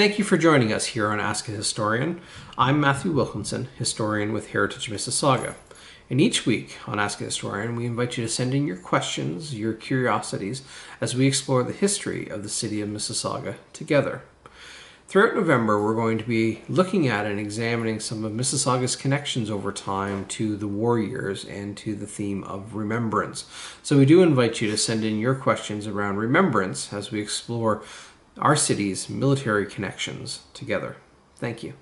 Thank you for joining us here on Ask a Historian. I'm Matthew Wilkinson, historian with Heritage Mississauga. And each week on Ask a Historian, we invite you to send in your questions, your curiosities, as we explore the history of the city of Mississauga together. Throughout November, we're going to be looking at and examining some of Mississauga's connections over time to the war years and to the theme of remembrance. So, we do invite you to send in your questions around remembrance as we explore our city's military connections together. Thank you.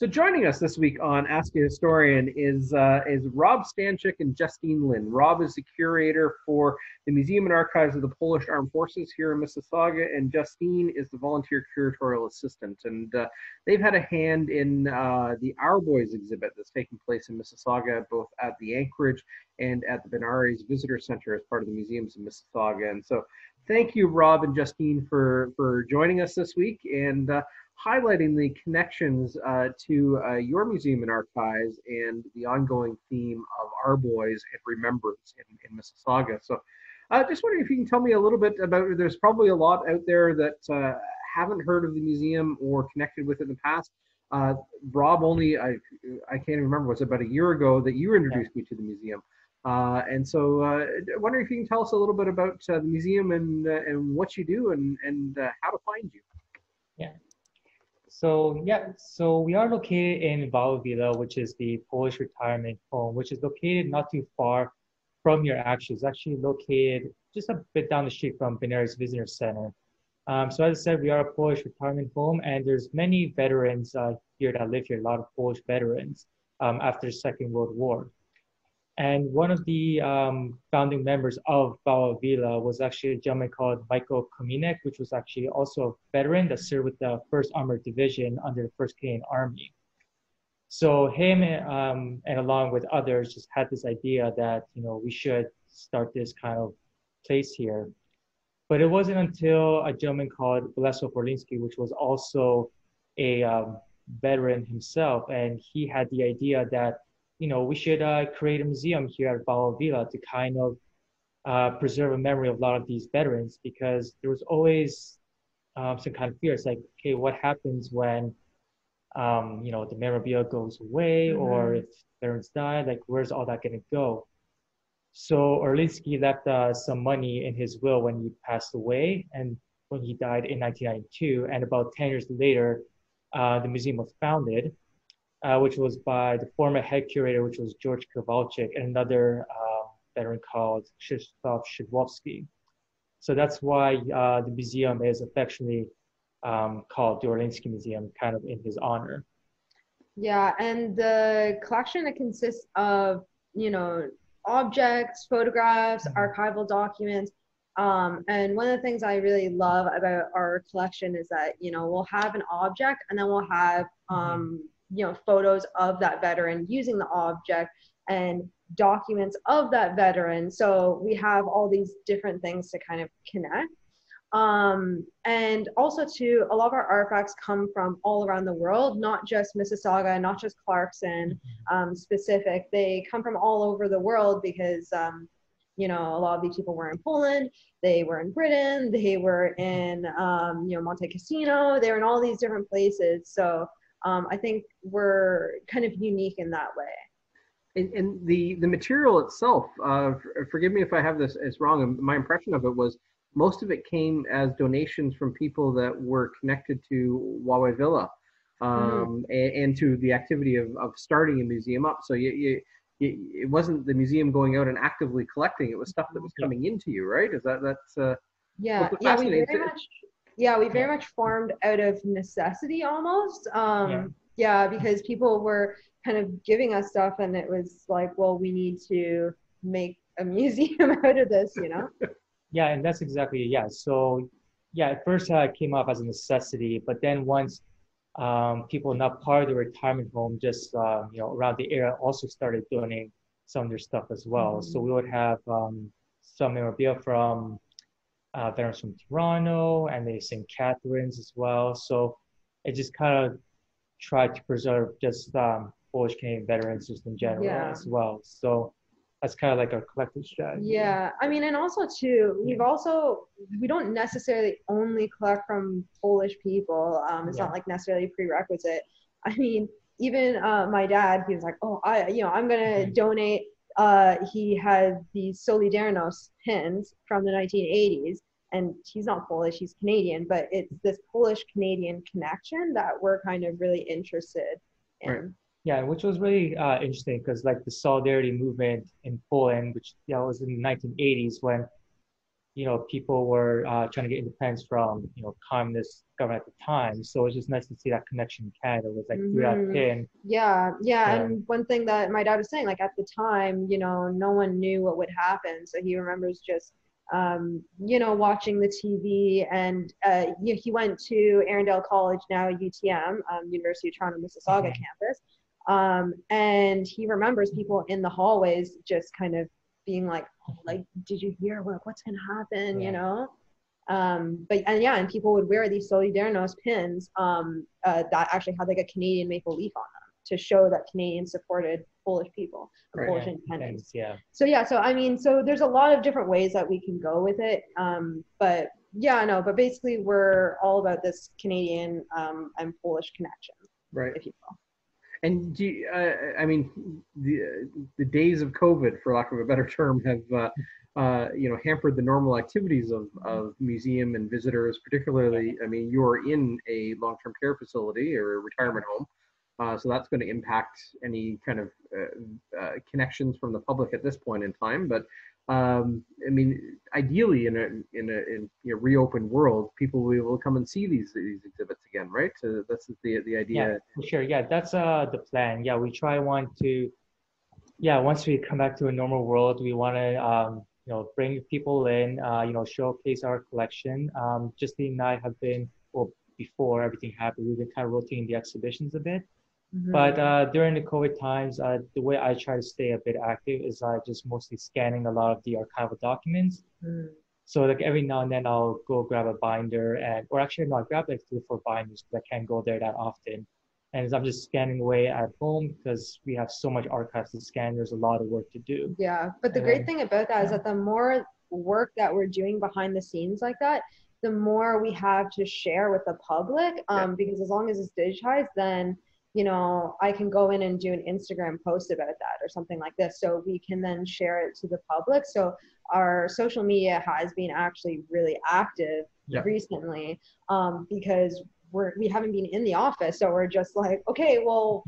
So joining us this week on Ask a Historian is uh, is Rob Stanczyk and Justine Lyn. Rob is the curator for the Museum and Archives of the Polish Armed Forces here in Mississauga, and Justine is the volunteer curatorial assistant. And uh, they've had a hand in uh, the Our Boys exhibit that's taking place in Mississauga, both at the Anchorage and at the Benares Visitor Center as part of the museums in Mississauga. And so thank you, Rob and Justine, for, for joining us this week. And uh, highlighting the connections uh, to uh, your museum and archives and the ongoing theme of our boys and remembrance in, in Mississauga. So, uh, just wondering if you can tell me a little bit about. There's probably a lot out there that uh, haven't heard of the museum or connected with it in the past. Uh, Rob, only I I can't even remember. Was about a year ago that you introduced me to the museum. Uh, and so, uh, wondering if you can tell us a little bit about uh, the museum and uh, and what you do and and uh, how to find you. So yeah, so we are located in Wawel Villa, which is the Polish retirement home, which is located not too far from your actually. It's actually located just a bit down the street from Benares Visitor Center. Um, so as I said, we are a Polish retirement home, and there's many veterans uh, here that live here, a lot of Polish veterans um, after the Second World War. And one of the um, founding members of Wawel Villa was actually a gentleman called Michael Kominek, which was actually also a veteran that served with the 1st Armored Division under the 1st Canadian Army. So him um, and along with others just had this idea that, you know, we should start this kind of place here. But it wasn't until a gentleman called Bolesław Orliński, which was also a um, veteran himself, and he had the idea that you know, we should uh, create a museum here at Wawel Villa to kind of uh, preserve a memory of a lot of these veterans because there was always um, some kind of fear. It's like, okay, what happens when, um, you know, the memorabilia goes away mm-hmm. or if veterans die, like where's all that going to go? So Orliński left uh, some money in his will when he passed away and when he died in 1992. And about 10 years later, uh, the museum was founded uh, which was by the former head curator, which was George Kowalczyk, and another uh, veteran called Krzysztof Szydłowski. So that's why uh, the museum is affectionately um, called the Orliński Museum, kind of in his honor. Yeah, and the collection it consists of, you know, objects, photographs, mm-hmm. archival documents. Um, and one of the things I really love about our collection is that, you know, we'll have an object and then we'll have mm-hmm. um, you know photos of that veteran using the object and documents of that veteran. So we have all these different things to kind of connect. Um, and also to a lot of our artifacts come from all around the world not just mississauga not just clarkson mm-hmm. um, specific. They come from all over the world because um, you know a lot of these people were in poland they were in britain they were in um, you know monte cassino they were in all these different places. So um, I think we're kind of unique in that way. And, and the the material itself, uh, forgive me if I have this as wrong. My impression of it was most of it came as donations from people that were connected to Wawel Villa um, mm-hmm. and, and, to the activity of, of starting a museum up. So you, you, you, it wasn't the museum going out and actively collecting; it was stuff that was coming into you, right? Is that that's uh, yeah, yeah, we very much yeah we very much formed out of necessity almost. Um yeah. yeah because people were kind of giving us stuff and it was like well we need to make a museum out of this you know? Yeah and that's exactly yeah. So yeah at first uh, it came up as a necessity but then once um, people not part of the retirement home just uh, you know around the area also started donating some of their stuff as well. Mm-hmm. so we would have um, some memorabilia from uh, veterans from Toronto and the St. Catharines as well. So it just kind of tried to preserve just um, Polish Canadian veterans just in general yeah. as well. So that's kind of like our collective strategy. Yeah, I mean, and also too, we've also we don't necessarily only collect from Polish people. Um, it's Yeah. not like necessarily prerequisite. I mean, even uh, my dad, he was like, "Oh, I, you know, I'm gonna Mhm. donate." Uh, he had these Solidarność pins from the 1980s, and he's not Polish, he's Canadian, but it's this Polish Canadian connection that we're kind of really interested in. Right. Yeah, which was really uh, interesting because like the solidarity movement in Poland, which yeah was in the 1980s when you know people were uh, trying to get independence from you know communist government at the time. So it's just nice to see that connection in Canada was like through that Mhm. pin. Yeah, yeah, Yeah. and one thing that my dad was saying, like at the time, you know, no one knew what would happen, so he remembers just, um, you know, watching the TV, and uh, he he went to Erindale College, now UTM, um, University of Toronto Mississauga Mhm. campus, um, and he remembers people in the hallways just kind of being like, oh, like, did you hear what what's gonna happen, Yeah. you know? Um, but and yeah, and people would wear these Solidarność pins um, uh, that actually had like a Canadian maple leaf on them to show that Canadians supported Polish people, Right. Polish independence. yeah. So yeah, so I mean, so there's a lot of different ways that we can go with it. Um, but yeah, no, but basically we're all about this Canadian um, and Polish connection, Right. if you will. And do you, uh, I mean, the the days of COVID, for lack of a better term, have uh, uh, you know hampered the normal activities of, of museum and visitors. Particularly, I mean, you're in a long-term care facility or a retirement home, uh, so that's going to impact any kind of uh, uh, connections from the public at this point in time. But um, I mean, ideally, in a in a in a reopened world, people will be able to come and see these these exhibits again, right? So that's the the idea. Yeah, sure. Yeah, that's uh the plan. Yeah, we try want to, yeah, once we come back to a normal world, we want to um you know bring people in, uh you know showcase our collection. Um, Justine and I have been well before everything happened, we've been kind of rotating the exhibitions a bit. Mm-hmm. But uh, during the COVID times, uh, the way I try to stay a bit active is uh, just mostly scanning a lot of the archival documents. Mhm. So like every now and then I'll go grab a binder and, or actually no, I grab like three or four binders because I can't go there that often. And I'm just scanning away at home because we have so much archives to scan, there's a lot of work to do. Yeah, but the And great then- thing about that is yeah. that the more work that we're doing behind the scenes like that, the more we have to share with the public. Um, because as long as it's digitized, then you know I can go in and do an Instagram post about that or something like this, so we can then share it to the public. So our social media has been actually really active Yeah. recently um, because we're we haven't been in the office, so we're just like, okay, well.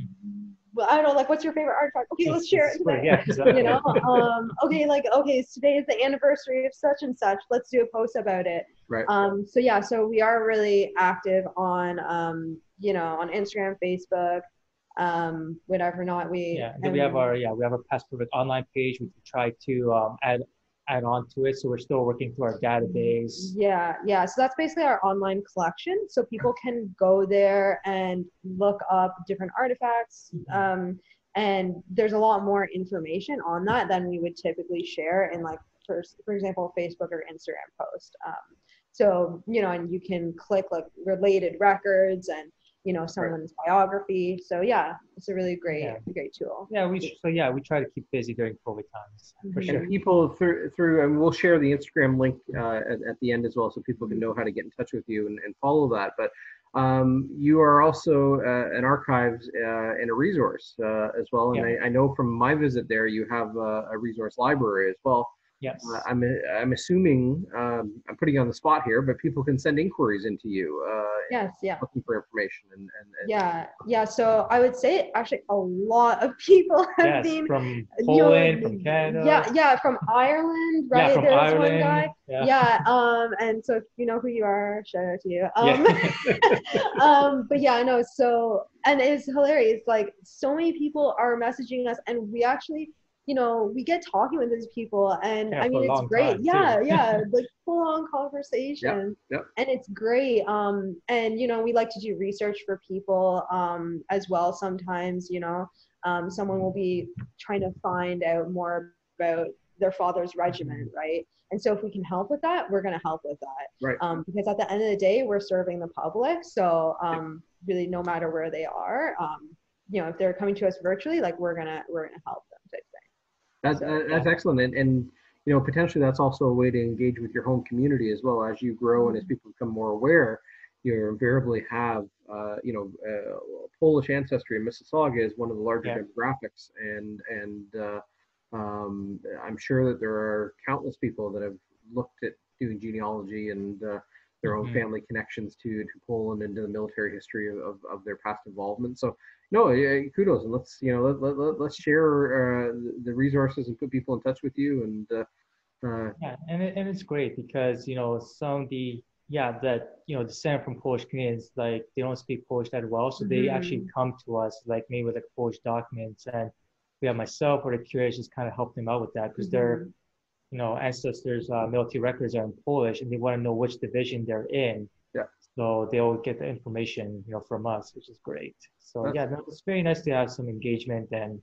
Well, I don't know, like, what's your favorite artifact? Okay, let's share it. today Yeah, exactly. you know um okay like okay today is the anniversary of such and such let's do a post about it Right. um so yeah so we are really active on um you know on instagram facebook um whatever not we Yeah, and then we have our yeah we have our Past Perfect online page. We try to um, add add on to it. So we're still working through our database. yeah yeah so that's basically our online collection so people can go there and look up different artifacts Mhm. um and there's a lot more information on that than we would typically share in like for, for example facebook or instagram post um, so you know and you can click like related records and you know someone's biography so yeah it's a really great Yeah. great tool Yeah, we so yeah we try to keep busy during COVID times for Mhm. sure. And people through through and we'll share the Instagram link uh, at, at the end as well, so people can know how to get in touch with you and, and follow that. But um, you are also uh, an archives uh, and a resource uh, as well. And I, I know from my visit there, you have uh, a resource library as well. Yes. Uh, I'm I'm assuming um, I'm putting you on the spot here, but people can send inquiries into you, uh, yes yeah looking for information and, and, and yeah yeah so i would say actually a lot of people have yes, been from you know, Poland, from Canada. yeah yeah from ireland right Yeah, from there's Ireland. one guy Yeah. yeah um and so if you know who you are shout out to you um Yeah. um but yeah I know. so and it's hilarious like so many people are messaging us and we actually you know we get talking with these people and Yeah, i mean it's great. yeah yeah like full on conversation. Yep. and it's great um and you know we like to do research for people um as well sometimes you know. Um someone will be trying to find out more about their father's regiment right? And so if we can help with that we're going to help with that. Right. um because at the end of the day we're serving the public so um really no matter where they are um you know if they're coming to us virtually like we're gonna we're gonna help them type thing That's uh, that's excellent, and, and you know potentially that's also a way to engage with your home community as well as you grow and as people become more aware. You invariably have uh, you know uh, Polish ancestry in Mississauga is one of the larger Yeah. demographics, and and uh, um, I'm sure that there are countless people that have looked at doing genealogy and uh, their own Mhm. family connections to to Poland and to the military history of, of, of their past involvement. So no, uh, kudos, and let's you know let, let, let, let's share uh, the- the resources and put people in touch with you. And uh, uh, Yeah, and it, and it's great because you know some of the yeah that you know descent from Polish Canadians like they don't speak Polish that well, so they actually come to us like maybe with like Polish documents, and we have myself or the curators just kind of help them out with that because their you know ancestors' uh, military records are in Polish and they want to know which division they're in. Yeah. So they'll get the information you know from us, which is great. So That's- yeah, no, it's very nice to have some engagement and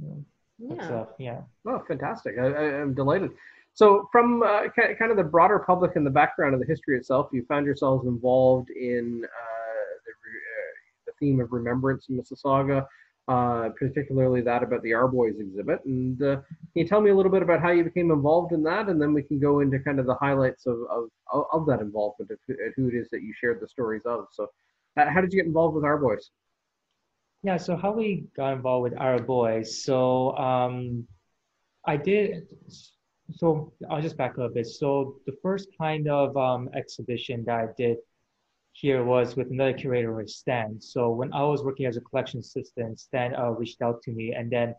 you know, Yeah. stuff. Yeah. oh, fantastic! I, I, I'm delighted. So, from uh, kind of the broader public and the background of the history itself, you found yourselves involved in uh, the, uh, the theme of remembrance in Mississauga, uh, particularly that about the Our Boys exhibit. And uh, can you tell me a little bit about how you became involved in that, and then we can go into kind of the highlights of of, of that involvement, of who it is that you shared the stories of. So, uh, how did you get involved with Our Boys? Yeah, so how we got involved with our boys. So um, I did. So I'll just back up a bit. So the first kind of um, exhibition that I did here was with another curator, Stan. So when I was working as a collection assistant, Stan uh, reached out to me, and then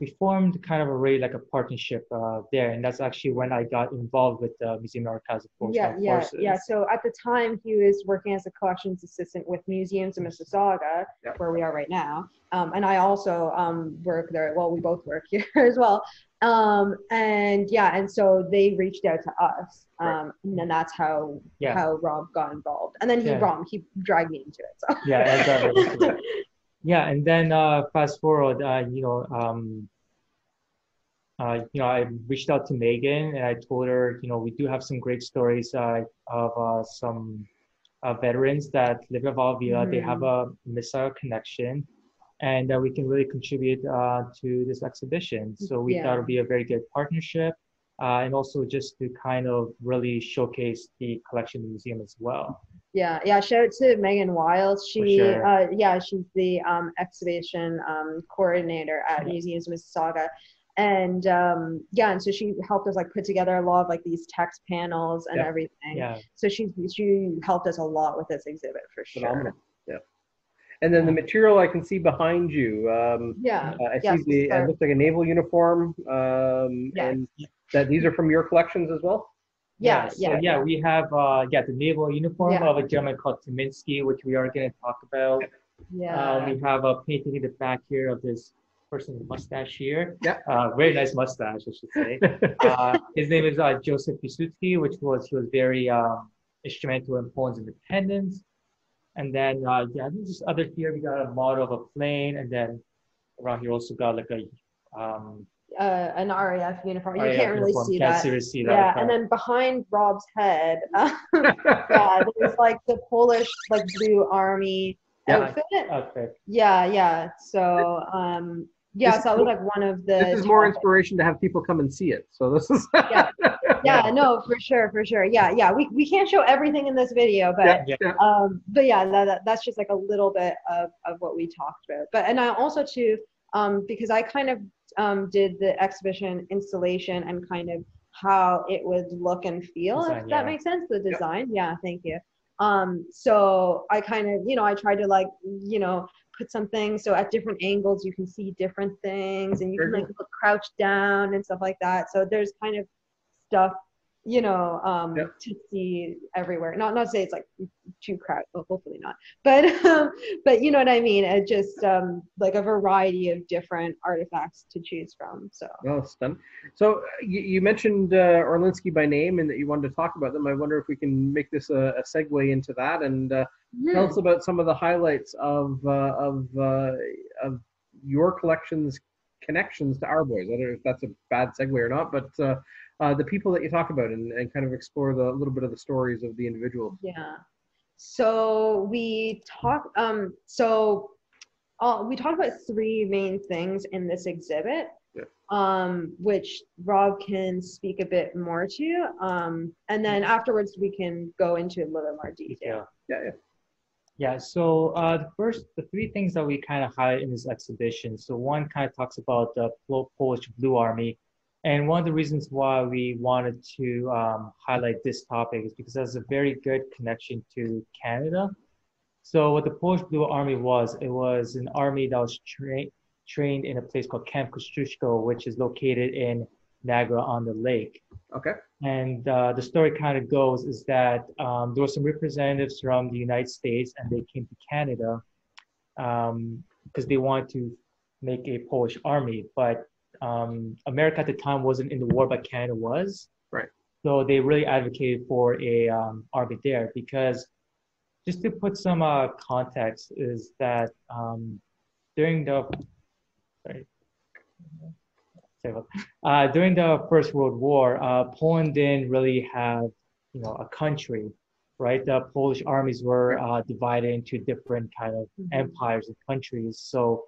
we formed kind of a really like a partnership uh, there, and that's actually when I got involved with the Museum Archives of Polish Yeah, yeah, Forces. yeah. So at the time, he was working as a collections assistant with museums in Mississauga, Yep. where we are right now. Um, and I also um, work there. Well, we both work here as well. Um, and yeah, and so they reached out to us, Right. um, and then that's how Yeah. how Rob got involved. And then he Yeah. Rob he dragged me into it. So. Yeah, exactly. Yeah, and then uh, fast forward, uh, you know, um, uh, you know, I reached out to Megan and I told her, you know, we do have some great stories uh, of uh, some uh, veterans that live in Wawel Villa. They have a missile connection, and uh, we can really contribute uh, to this exhibition. So we thought it would be a very good partnership, uh, and also just to kind of really showcase the collection in the museum as well. Yeah, yeah. Shout out to Megan Wiles. She, sure. uh, yeah, she's the um, exhibition um, coordinator at Yeah. Museums of Mississauga, and um, yeah, and so she helped us like put together a lot of like these text panels and Yeah. everything. Yeah. So she she helped us a lot with this exhibit for sure. Phenomenal. Yeah. And then the material I can see behind you. Um, Yeah. Uh, I Yes, see the, it looks like a naval uniform, um, Yes. and that these are from your collections as well? Yeah, so, yeah, yeah. We have uh, yeah the naval uniform Yeah. of a gentleman called Tominsky, which we are going to talk about. Yeah. Uh, we have a painting in the back here of this person with mustache here. Yeah. Uh, very nice mustache, I should say. uh, his name is uh, Joseph Piłsudski, which was he was very um, instrumental in Poland's independence. And then uh, yeah, this is other here. We got a model of a plane, and then around here also got like a um, uh, an RAF uniform. You RAF can't really uniform. see Can't that. really see that. Yeah, and then behind Rob's head, yeah, there's like the Polish like blue army Yeah. outfit. Okay. Yeah, yeah. So, um, yeah, This so that was like one of the. This is more topics. inspiration to have people come and see it. So this is. Yeah. Yeah, no, for sure, for sure. Yeah, yeah. We, we can't show everything in this video, but Yeah, Yeah. yeah. um, but yeah, that, that, that's just like a little bit of, of what we talked about. But and I also too, um, because I kind of um, did the exhibition installation and kind of how it would look and feel, Design, if yeah. that makes sense. The design, yeah, thank you. Um, so I kind of, you know, I tried to like, you know, put something so at different angles you can see different things and you can like look crouched down and stuff like that. So there's kind of stuff you know um Yep. to see everywhere not not to say it's like too crowded well, hopefully not but um, but you know what i mean it just um like a variety of different artifacts to choose from so Well, it's done. So uh, you, you mentioned uh, Orlinsky by name and that you wanted to talk about them. I wonder if we can make this a, a segue into that and uh, tell us about some of the highlights of uh, of uh, of your collection's connections to our boys. I don't know if that's a bad segue or not, but uh, uh, the people that you talk about and, and kind of explore the a little bit of the stories of the individuals. Yeah. So we talk. Um. So uh, we talked about three main things in this exhibit, Yeah. um, which Rob can speak a bit more to. Um, and then afterwards, we can go into a little bit more detail. Yeah, yeah. Yeah, so uh, the first, the three things that we kind of highlight in this exhibition. So one kind of talks about the Polish Blue Army, and one of the reasons why we wanted to um, highlight this topic is because it has a very good connection to Canada. So what the Polish Blue Army was, it was an army that was trained trained in a place called Camp Kościuszko, which is located in Niagara on the Lake. Okay. And uh, the story kind of goes is that um, there were some representatives from the United States and they came to Canada because they wanted to make a Polish army. But um, America at the time wasn't in the war, but Canada was. Right. So they really advocated for a um, army there because just to put some uh, context is that um, during the sorry, uh, during the First World War, uh, Poland didn't really have you know a country, right? The Polish armies were uh, divided into different kind of Mhm. empires and countries. So,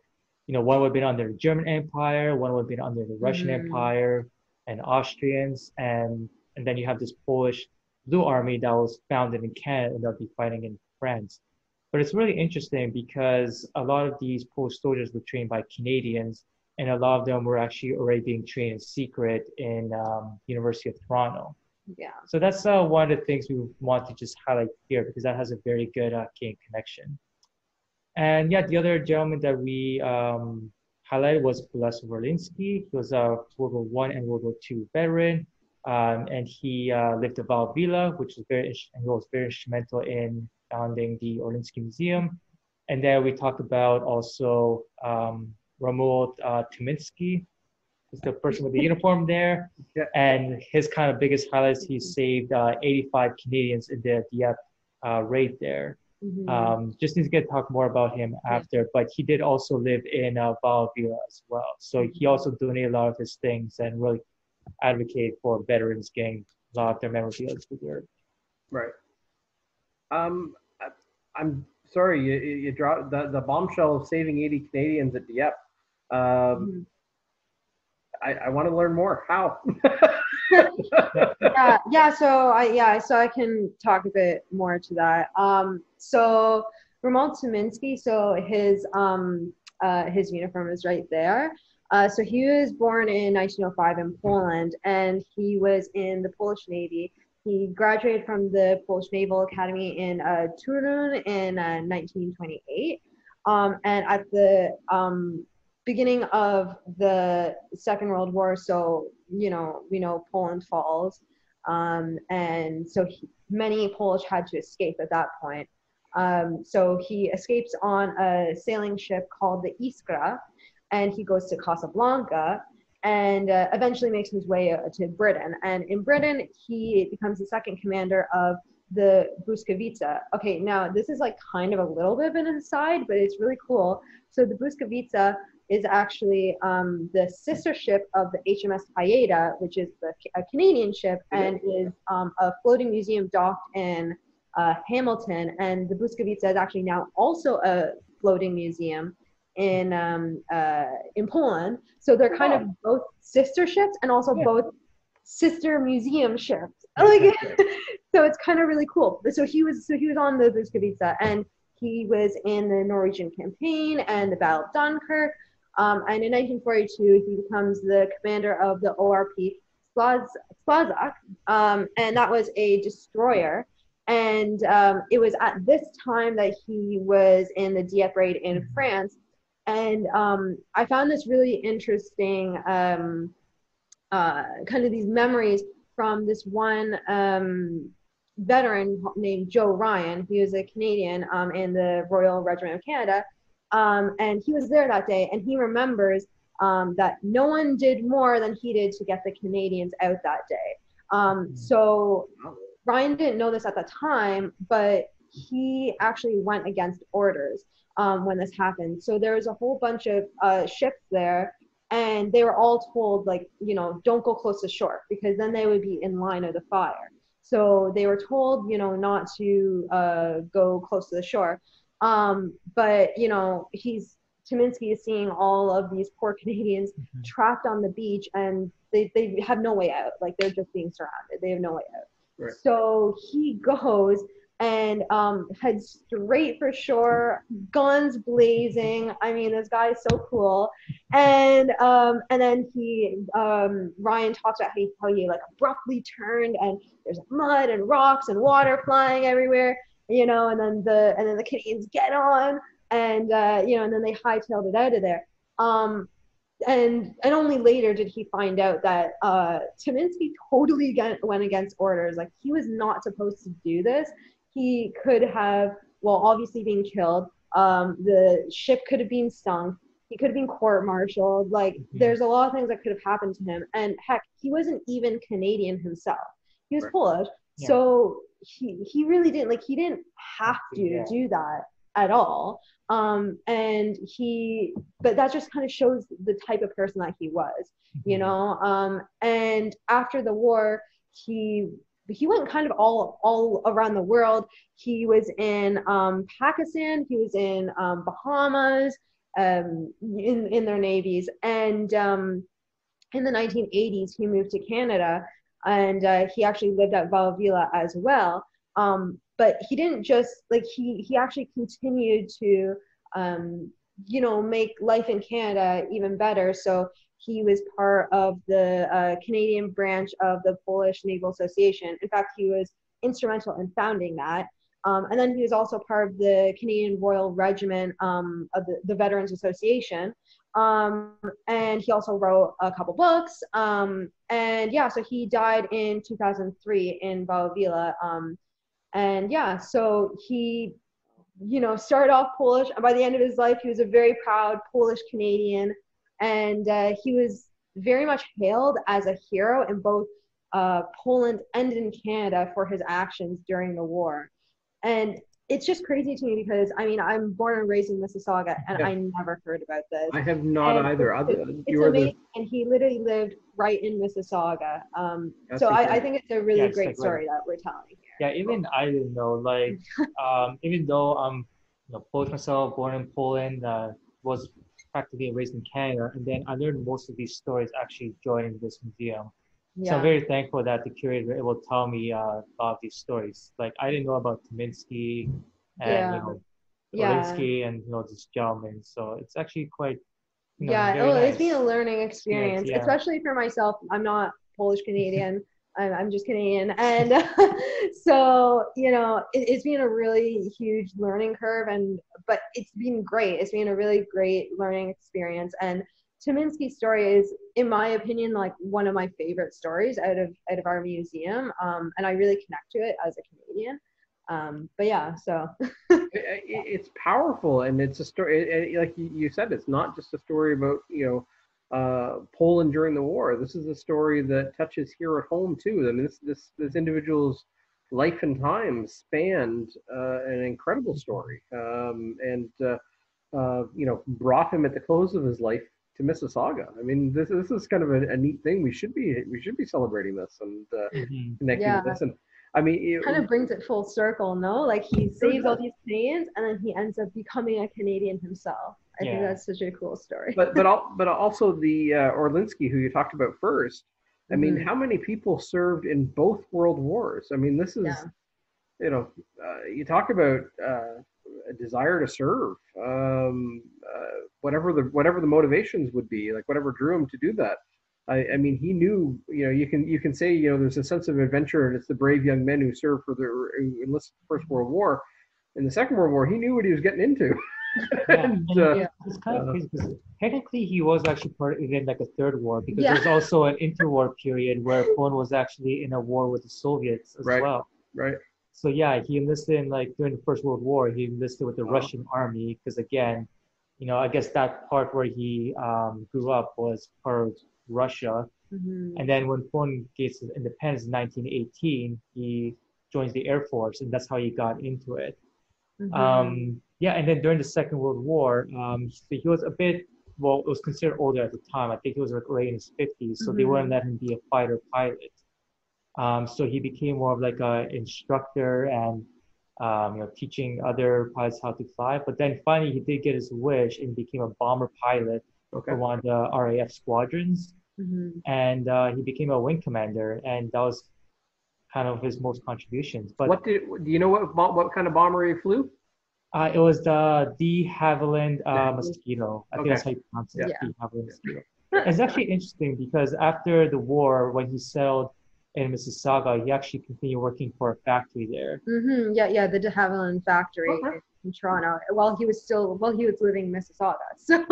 you know, one would have been under the German Empire, one would have been under the Russian Mhm. Empire, and Austrians, and and then you have this Polish Blue Army that was founded in Canada and they'll be fighting in France. But it's really interesting because a lot of these Polish soldiers were trained by Canadians, and a lot of them were actually already being trained in secret in um, University of Toronto. Yeah. So that's uh, one of the things we want to just highlight here because that has a very good uh, Canadian connection. And yeah, the other gentleman that we um, highlighted was Bolesław Orlinsky. He was a World War One and World War Two veteran, um, and he uh, lived at Wawel Villa, which was very and he was very instrumental in founding the Orlinsky Museum. And then we talked about also um, Romuald uh, Tyminski, who's the person with the uniform there. Yeah. And his kind of biggest highlights, he saved uh, 85 Canadians in the Dieppe uh, raid there. Mhm. Um, just need to get talk more about him after, but he did also live in uh, Wawel Villa as well. So he also donated a lot of his things and really advocated for veterans getting a lot of their memorabilia preserved. Right. Um, I, I'm sorry, you, you dropped the, the bombshell of saving 80 Canadians at Dieppe. Um, Mhm. I, I want to learn more. How? yeah, yeah. So I yeah, so I can talk a bit more to that. Um, so Romuald Tyminski, so his um uh his uniform is right there. Uh, so he was born in 1905 in Poland, and he was in the Polish Navy. He graduated from the Polish Naval Academy in uh, Torun in uh, 1928. Um, and at the um, beginning of the Second World War, so you know we know Poland falls, um, and so he, many Polish had to escape at that point. Um, so he escapes on a sailing ship called the Iskra, and he goes to Casablanca and uh, eventually makes his way uh, to Britain. And in Britain, he becomes the second commander of the Błyskawica. Okay, now this is like kind of a little bit of an aside, but it's really cool. So the Błyskawica is actually um, the sister ship of the HMS Haida, which is the, a Canadian ship and is um, a floating museum docked in uh, Hamilton. And the Błyskawica is actually now also a floating museum in um, uh, in Poland. So they're kind of both sister ships and also Yeah. both sister museum ships. Like, so it's kind of really cool. So he was so he was on the Błyskawica and he was in the Norwegian campaign and the Battle of Dunkirk. Um, and in 1942, he becomes the commander of the ORP Ślązak, um, and that was a destroyer. And um, it was at this time that he was in the Dieppe raid in France. And um, I found this really interesting, um, uh, kind of these memories from this one um, veteran named Joe Ryan. He was a Canadian in the Royal Regiment of Canada. Um, and he was there that day, and he remembers um, that no one did more than he did to get the Canadians out that day. Um, so Ryan didn't know this at the time, but he actually went against orders um, when this happened. So there was a whole bunch of uh, ships there, and they were all told, like, you know, don't go close to shore because then they would be in line of the fire. So they were told, you know, not to uh, go close to the shore. Um, but you know, he's Tyminski is seeing all of these poor Canadians Mhm. trapped on the beach and they, they have no way out. Like they're just being surrounded. They have no way out. Right. So he goes and um, heads straight for shore, guns blazing. I mean, this guy is so cool. And um, and then he um, Ryan talks about how he, how he like abruptly turned and there's mud and rocks and water flying everywhere, you know. And then the and then the Canadians get on and uh, you know, and then they hightailed it out of there. Um, and and only later did he find out that uh, Tyminski totally get, went against orders. Like he was not supposed to do this. He could have, well, obviously being killed. Um, the ship could have been sunk. He could have been court-martialed. Like Mhm. there's a lot of things that could have happened to him. And heck, he wasn't even Canadian himself. He was Right. Polish. Yeah. So he he really didn't like he didn't have to Yeah. do that at all. Um and he but that just kind of shows the type of person that he was you Mhm. know? Um and after the war he he went kind of all all around the world. He was in um pakistan he was in um bahamas um in in their navies. And um in the 1980s he moved to canada and uh, he actually lived at Wawel Villa as well um but he didn't just like he he actually continued to um, you know make life in Canada even better. So he was part of the uh, Canadian branch of the Polish Naval Association. In fact, he was instrumental in founding that. Um, and then he was also part of the Canadian Royal Regiment um, of the, the Veterans Association. Um, and he also wrote a couple books. Um, and yeah, so he died in 2003 in Wawel Villa. Um, and yeah, so he, you know, started off Polish, and by the end of his life, he was a very proud Polish Canadian, and uh, he was very much hailed as a hero in both uh, Poland and in Canada for his actions during the war. And it's just crazy to me because I mean, I'm born and raised in Mississauga, and Yeah. I never heard about this. I have not And either. it's- Other, It's you are the amazing, and he literally lived right in Mississauga. Um, so I, I think it's a really Yeah, great like right- story that we're telling here. Yeah, even I didn't know. Like, um, even though I'm, you know, Polish myself, born in Poland, uh, was practically raised in Canada, and then I learned most of these stories actually joining this museum. So I'm very thankful that the curator was able to tell me uh, about these stories. Like, I didn't know about Tyminski and Yeah. you know, Yeah. And you know this gentleman. So it's actually quite. You know, yeah, oh, nice. it's been a learning experience, yeah. especially for myself. I'm not Polish Canadian. I'm, I'm just Canadian, and so you know, it, it's been a really huge learning curve, and but it's been great. It's been a really great learning experience, and Tyminski's story is, in my opinion, like one of my favorite stories out of out of our museum, um, and I really connect to it as a Canadian. Um, but yeah, so. It- it- it's powerful and it's a story it- it- like you- you said it's not just a story about you know uh, Poland during the war. This is a story that touches here at home too. I mean this this this individual's life and time spanned uh, an incredible story um, and uh, uh, you know brought him at the close of his life to Mississauga I mean this this is kind of a, a neat thing we should be we should be celebrating this and uh, Mhm. connecting Yeah. with this and I mean it, kind of brings it full circle, no? Like he saves all these Canadians, and then he ends up becoming a Canadian himself. I think that's such a cool story. but but al- but also the uh, Orlinsky who you talked about first. I mean, Mhm. how many people served in both world wars? I mean, this is Yeah. you know, uh, you talk about uh, a desire to serve, um, uh, whatever the whatever the motivations would be, like whatever drew him to do that. I, I mean, he knew. You know, you can you can say you know there's a sense of adventure, and it's the brave young men who served for the who enlisted the First World War. In the Second World War, he knew what he was getting into. Yeah, and, and uh, Yeah. it's kind of uh, crazy because technically he was actually part of even like a third war because Yeah. there's also an interwar period where Poland was actually in a war with the Soviets as Right. well. right. So yeah, he enlisted in like during the First World War. He enlisted with the Wow. Russian army because again, you know, I guess that part where he um, grew up was part of Russia. Mhm. And then when Poland gets its independence in 1918, he joins the Air Force, and that's how he got into it. Mhm. Um, yeah, and then during the Second World War, um, so he was a bit, well, it was considered older at the time. I think he was like late in his 50s, so they Mhm. wouldn't let him be a fighter pilot. Um, so he became more of like a instructor and um, you know, teaching other pilots how to fly. But then finally, he did get his wish and became a bomber pilot Okay. for one of the RAF squadrons, Mhm. and uh, he became a wing commander, and that was kind of his most contributions. But What did do you know what what kind of bomber he flew? uh, it was the De Havilland uh, mosquito. I think that's how you pronounce it. Yeah. De Havilland mosquito. It's actually interesting because after the war, when he settled in Mississauga, he actually continued working for a factory there. Mhm. Yeah, yeah, the De Havilland factory Okay. in Toronto. While he was still, while he was living in Mississauga. So,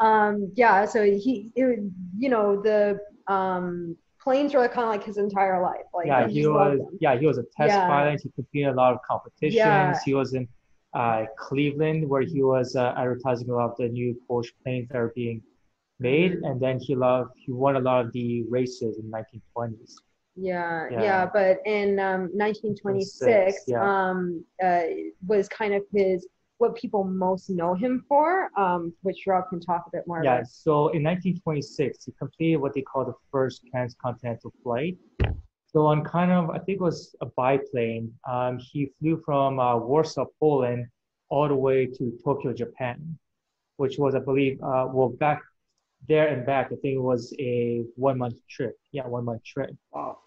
um, yeah, so he, it, you know, the um, planes were kind of like his entire life. Like yeah, he he was. Yeah, he was a test Yeah. pilot. He competed in a lot of competitions. Yeah. He was in uh, Cleveland, where he was uh, advertising a lot of the new Porsche planes that are being made, Mhm. and then he loved. He won a lot of the races in 1920s. Yeah, yeah, Yeah. but in um, 1926, yeah. um, uh, was kind of his what people most know him for, um, which Rob can talk a bit more Yeah, about. so in 1926, he completed what they call the first transcontinental flight. So on kind of, I think it was a biplane, um, he flew from uh, Warsaw, Poland, all the way to Tokyo, Japan, which was, I believe, uh, well, back there and back, I think it was a one month trip. Yeah, one month trip. Wow.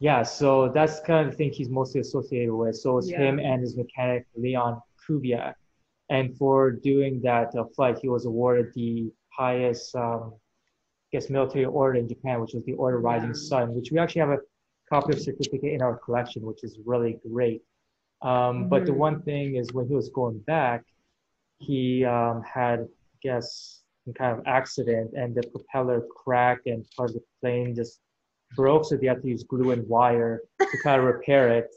Yeah, so that's kind of the thing he's mostly associated with. So it's Yeah. him and his mechanic Leon Kubiak. And for doing that uh, flight, he was awarded the highest, um, I guess, military order in Japan, which was the Order Rising. Sun, which we actually have a copy of certificate in our collection, which is really great. Um, But the Mhm. one thing is when he was going back, he um, had, I guess, kind of accident, and the propeller cracked, and part of the plane just broke, so they had to use glue and wire to kind of repair it.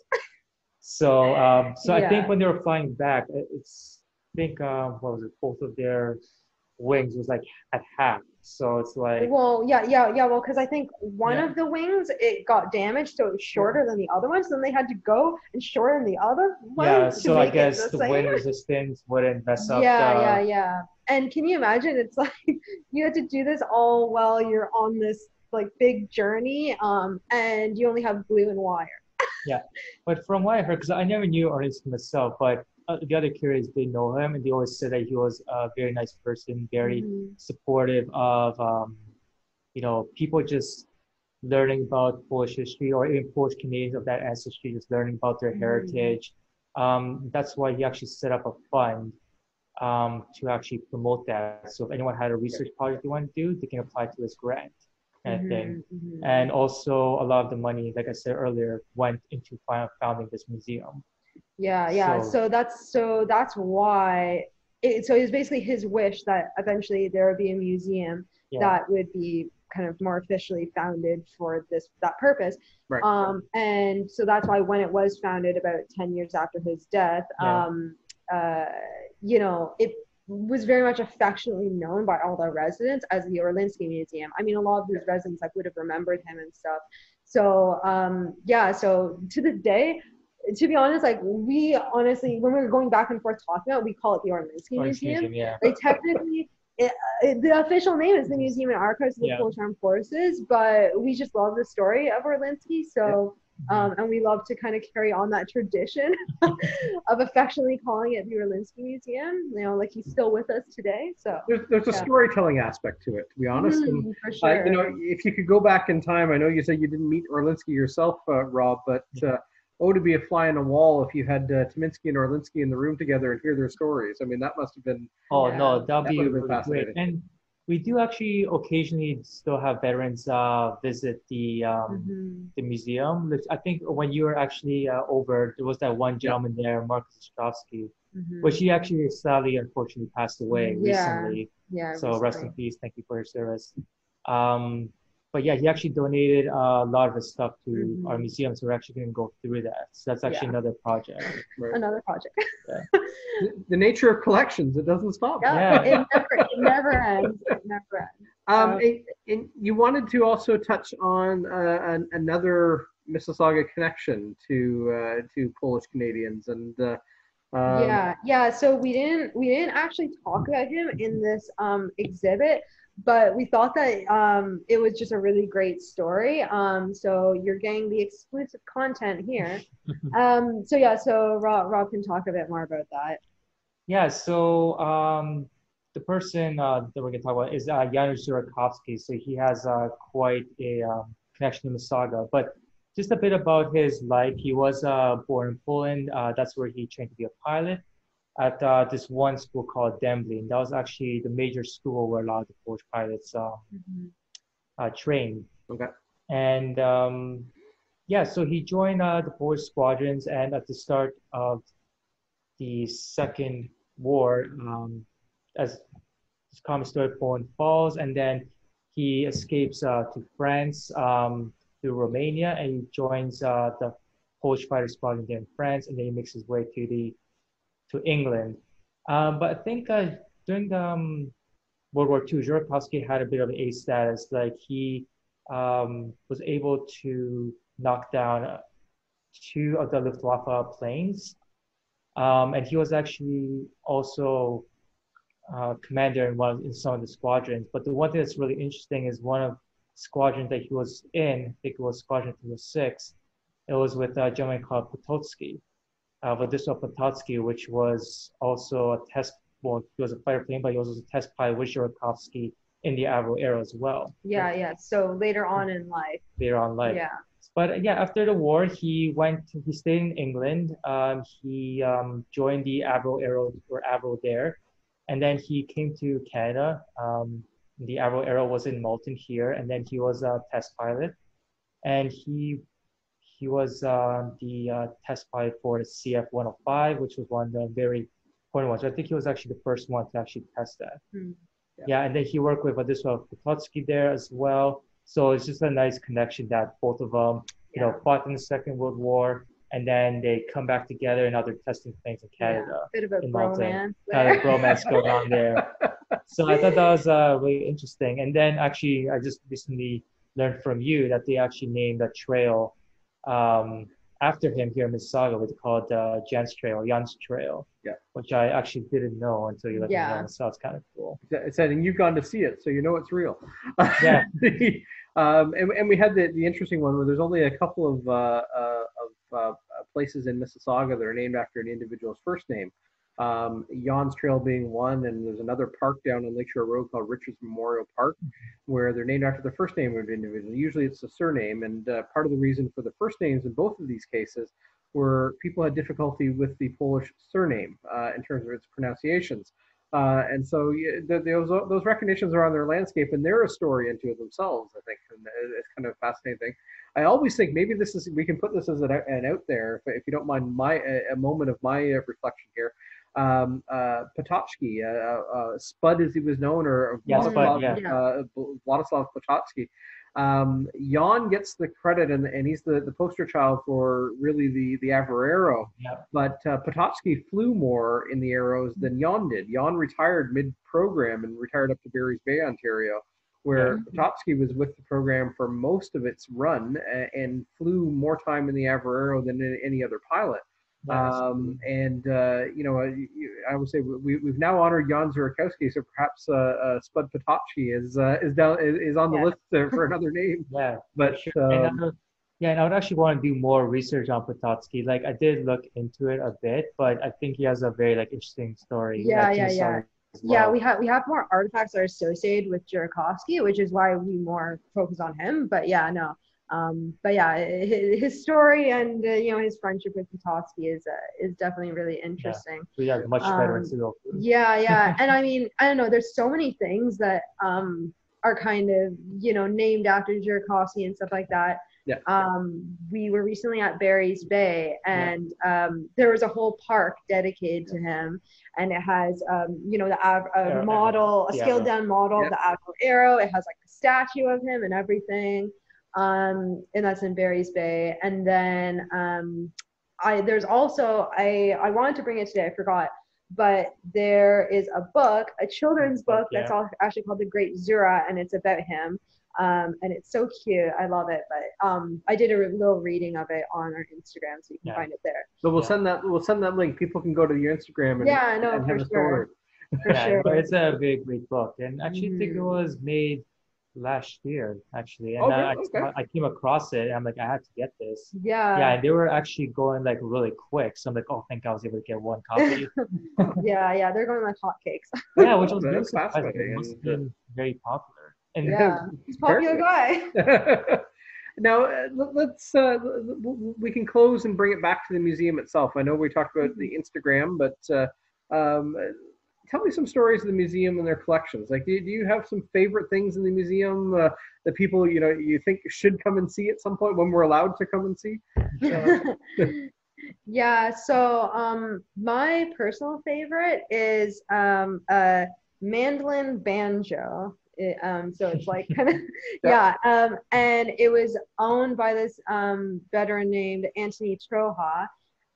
So, um, so I think when they were flying back, it's I think um, what was it? Both of their wings was like at half. So it's like Well, yeah, yeah, yeah. Well, because I think one Yeah. of the wings it got damaged, so it was shorter than the other ones. Then they had to go and shorten the other one. yeah. So I guess the the wind same. resistance wouldn't mess up. yeah, the, yeah, yeah. And can you imagine? It's like you have to do this all while you're on this like big journey, um, and you only have glue and wire. Yeah, but from what I heard, because I never knew Ernest myself, but uh, the other curators did know him, and they always said that he was a very nice person, very Mhm. supportive of, um, you know, people just learning about Polish history or even Polish Canadians of that ancestry, just learning about their Mhm. heritage. Um, that's why he actually set up a fund um, to actually promote that. So if anyone had a research project they want to do, they can apply to this grant kind of thing. Mhm, mhm. And also, a lot of the money, like I said earlier, went into fi- founding this museum. Yeah, yeah. So- So, that's so that's why. It, so it was basically his wish that eventually there would be a museum Yeah. that would be kind of more officially founded for this that purpose. Right. Um, and so that's why when it was founded about ten years after his death, Yeah. um, uh, you know, it was very much affectionately known by all the residents as the Orlinsky Museum. I mean, a lot of these residents like would have remembered him and stuff. So um, yeah, so to this day, to be honest, like we honestly, when we were going back and forth talking about, it, we call it the Orlinsky Or Museum. museum, yeah. Like technically, it, it, the official name is the Museum and Archives of the Yeah. Polish Armed Forces, but we just love the story of Orlinsky. So, Mm-hmm. Um, and we love to kind of carry on that tradition of affectionately calling it the Orlinsky Museum. You know, like he's still with us today. So, There's, there's a storytelling aspect to it, to be honest. And, Mm, for uh, sure. you know, if you could go back in time, I know you said you didn't meet Orlinsky yourself, uh, Rob, but uh, what would be a fly on a wall if you had uh, Tominsky and Orlinsky in the room together and hear their stories? I mean, that must have been Oh Yeah. no, that'd That be would've been really great. fascinating. And we do actually occasionally still have veterans uh, visit the um, Mhm. the museum. I think when you were actually uh, over, there was that one gentleman there, Marcus Ostrovsky, Mhm. which he actually sadly, unfortunately, passed away Yeah, recently. yeah. So rest in peace. Thank you for your service. Um, but yeah, he actually donated uh, a lot of his stuff to Mhm. our museum, so we're actually going to go through that. So that's actually Yeah. another project. right. Another project. the, the nature of collections. It doesn't stop. Yeah, Yeah. It, never, it never ends. It never ends. Um, Uh, and, and you wanted to also touch on uh, an, another Mississauga connection to uh, to Polish Canadians, and uh, um, yeah, yeah. So we didn't we didn't actually talk about him in this um, exhibit, but we thought that um, it was just a really great story. Um, so you're getting the exclusive content here. um, so yeah, so Rob, Rob can talk a bit more about that. Yeah, so um, the person uh, that we're going to talk about is uh, Janusz Żurawski. So he has uh, quite a um, connection to Mississauga. But just a bit about his life. He was uh, born in Poland. Uh, that's where he trained to be a pilot at uh, this one school called Dęblin. That was actually the major school where a lot of the Polish pilots um, mm-hmm. uh, trained. Okay. And um, yeah, so he joined uh, the Polish squadrons, and at the start of the Second War, um, as his common story, Poland falls, and then he escapes uh, to France um, through Romania, and he joins uh, the Polish fighter squadron there in France, and then he makes his way to the to England. Um, but I think uh, during um, World War II, Żurawski had a bit of an A status. Like he um, was able to knock down two of the Luftwaffe planes. Um, and he was actually also uh, commander in one in some of the squadrons. But the one thing that's really interesting is one of squadrons that he was in, I think it was Squadron 306, it was with a gentleman called Potocki uh, Władysław Potocki, which was also a test, well, he was a fighter plane, but he was also a test pilot with Żurawski in the Avro Arrow as well. Yeah, yeah. So later on in life. Later on in life. Yeah. But yeah, after the war, he went, he stayed in England. Um, he um, joined the Avro Aero or Avro there. And then he came to Canada. Um, the Avro Arrow was in Malton here. And then he was a test pilot. And he he was uh, the uh, test pilot for the CF-105, which was one of the very important ones. I think he was actually the first one to actually test that. Mm. Yeah. yeah. and then he worked with Władysław Potocki there as well. So it's just a nice connection that both of them, you yeah. know, fought in the Second World War, and then they come back together and now they're testing things in Canada. Yeah, bit of a bromance. Kind of bromance going on there. So I thought that was uh, really interesting. And then actually, I just recently learned from you that they actually named a trail um, after him here in Mississauga, we call it the Jans Trail, Jans Trail. Yeah. Which I actually didn't know until you let yeah. me know. So it's kind of cool. It said, and you've gone to see it, so you know it's real. Yeah. the, um, and, and we had the, the interesting one where there's only a couple of, uh, uh, of uh, places in Mississauga that are named after an individual's first name um, Jans Trail being one, and there's another park down on Lakeshore Road called Richards Memorial Park, where they're named after the first name of an individual. Usually it's a surname, and uh, part of the reason for the first names in both of these cases were people had difficulty with the Polish surname uh, in terms of its pronunciations. Uh, and so the, those, those recognitions are on their landscape, and they're a story into themselves, I think, and it's kind of a fascinating thing. I always think maybe this is we can put this as an, an out there, if, if you don't mind my a, a moment of my uh, reflection here um, uh, Potocki, uh, uh, Spud as he was known, or yeah, Spud, yeah. uh, Władysław Potocki. Um, Jan gets the credit, and, and he's the, the poster child for really the the Avro Arrow. Yeah. But uh, flew more in the arrows than Jan did. Jan retired mid program and retired up to Barry's Bay, Ontario, where. Potocki was with the program for most of its run and, and flew more time in the Avro Arrow than any other pilot. Um, and uh, you know, I would say we, we've now honored Jan Żurawski, so perhaps uh, uh, Spud Potocki is uh, is down is on the yeah. list for another name. yeah, but sure. um, and yeah, and I would actually want to do more research on Potocki. Like I did look into it a bit, but I think he has a very like interesting story. Yeah, yeah, yeah. Well. Yeah, we have we have more artifacts that are associated with Żurawski, which is why we more focus on him. But yeah, no, um, but yeah, his, his story and uh, you know his friendship with Potocki is uh, is definitely really interesting. Yeah, so yeah much better um, Yeah, yeah, and I mean I don't know. There's so many things that um, are kind of you know named after Żurawski and stuff like that. Yeah. Um, we were recently at Barry's Bay, and yeah. um, there was a whole park dedicated to him, and it has um, you know the av- a model, a scaled down model of the Avro Arrow. It has like a statue of him and everything um, and that's in Barry's Bay. And then um, I there's also I I wanted to bring it today. I forgot, but there is a book, a children's book yeah. that's all, actually called The Great Zura, and it's about him. Um, and it's so cute. I love it. But um, I did a little reading of it on our Instagram, so you can yeah. find it there. So we'll yeah. send that. We'll send that link. People can go to your Instagram and yeah, no, and have a story. for yeah, sure. but it's a very great book, and actually, I think it Mhm. was made last year, actually. And Oh, I. Okay. I came across it, and I'm like, I have to get this. Yeah, yeah, and they were actually going like really quick. So I'm like, oh, thank God I was able to get one copy. yeah, yeah. They're going like hotcakes. yeah, which was really surprising. It must have been very popular. And Yeah, he's a popular guy. now uh, let- let's uh, we can close and bring it back to the museum itself. I know we talked about the Instagram, but uh, um, tell me some stories of the museum and their collections. Like, do, do you have some favorite things in the museum uh, that people you know you think should come and see at some point when we're allowed to come and see? yeah so um my personal favorite is um a mandolin banjo It, um so it's like kind of yeah um and it was owned by this um veteran named anthony troja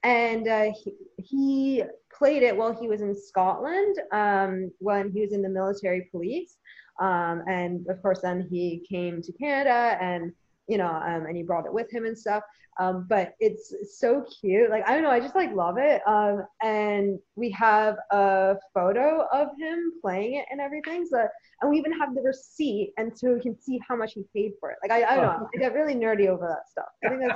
and uh, he, he played it while he was in scotland um when he was in the military police. Um and of course then he came to canada and you know um and he brought it with him and stuff um, but it's so cute. Like I don't know, I just like love it. Um, and we have a photo of him playing it and everything. So and we even have the receipt, and so we can see how much he paid for it. Like I, I don't know, I get really nerdy over that stuff. I think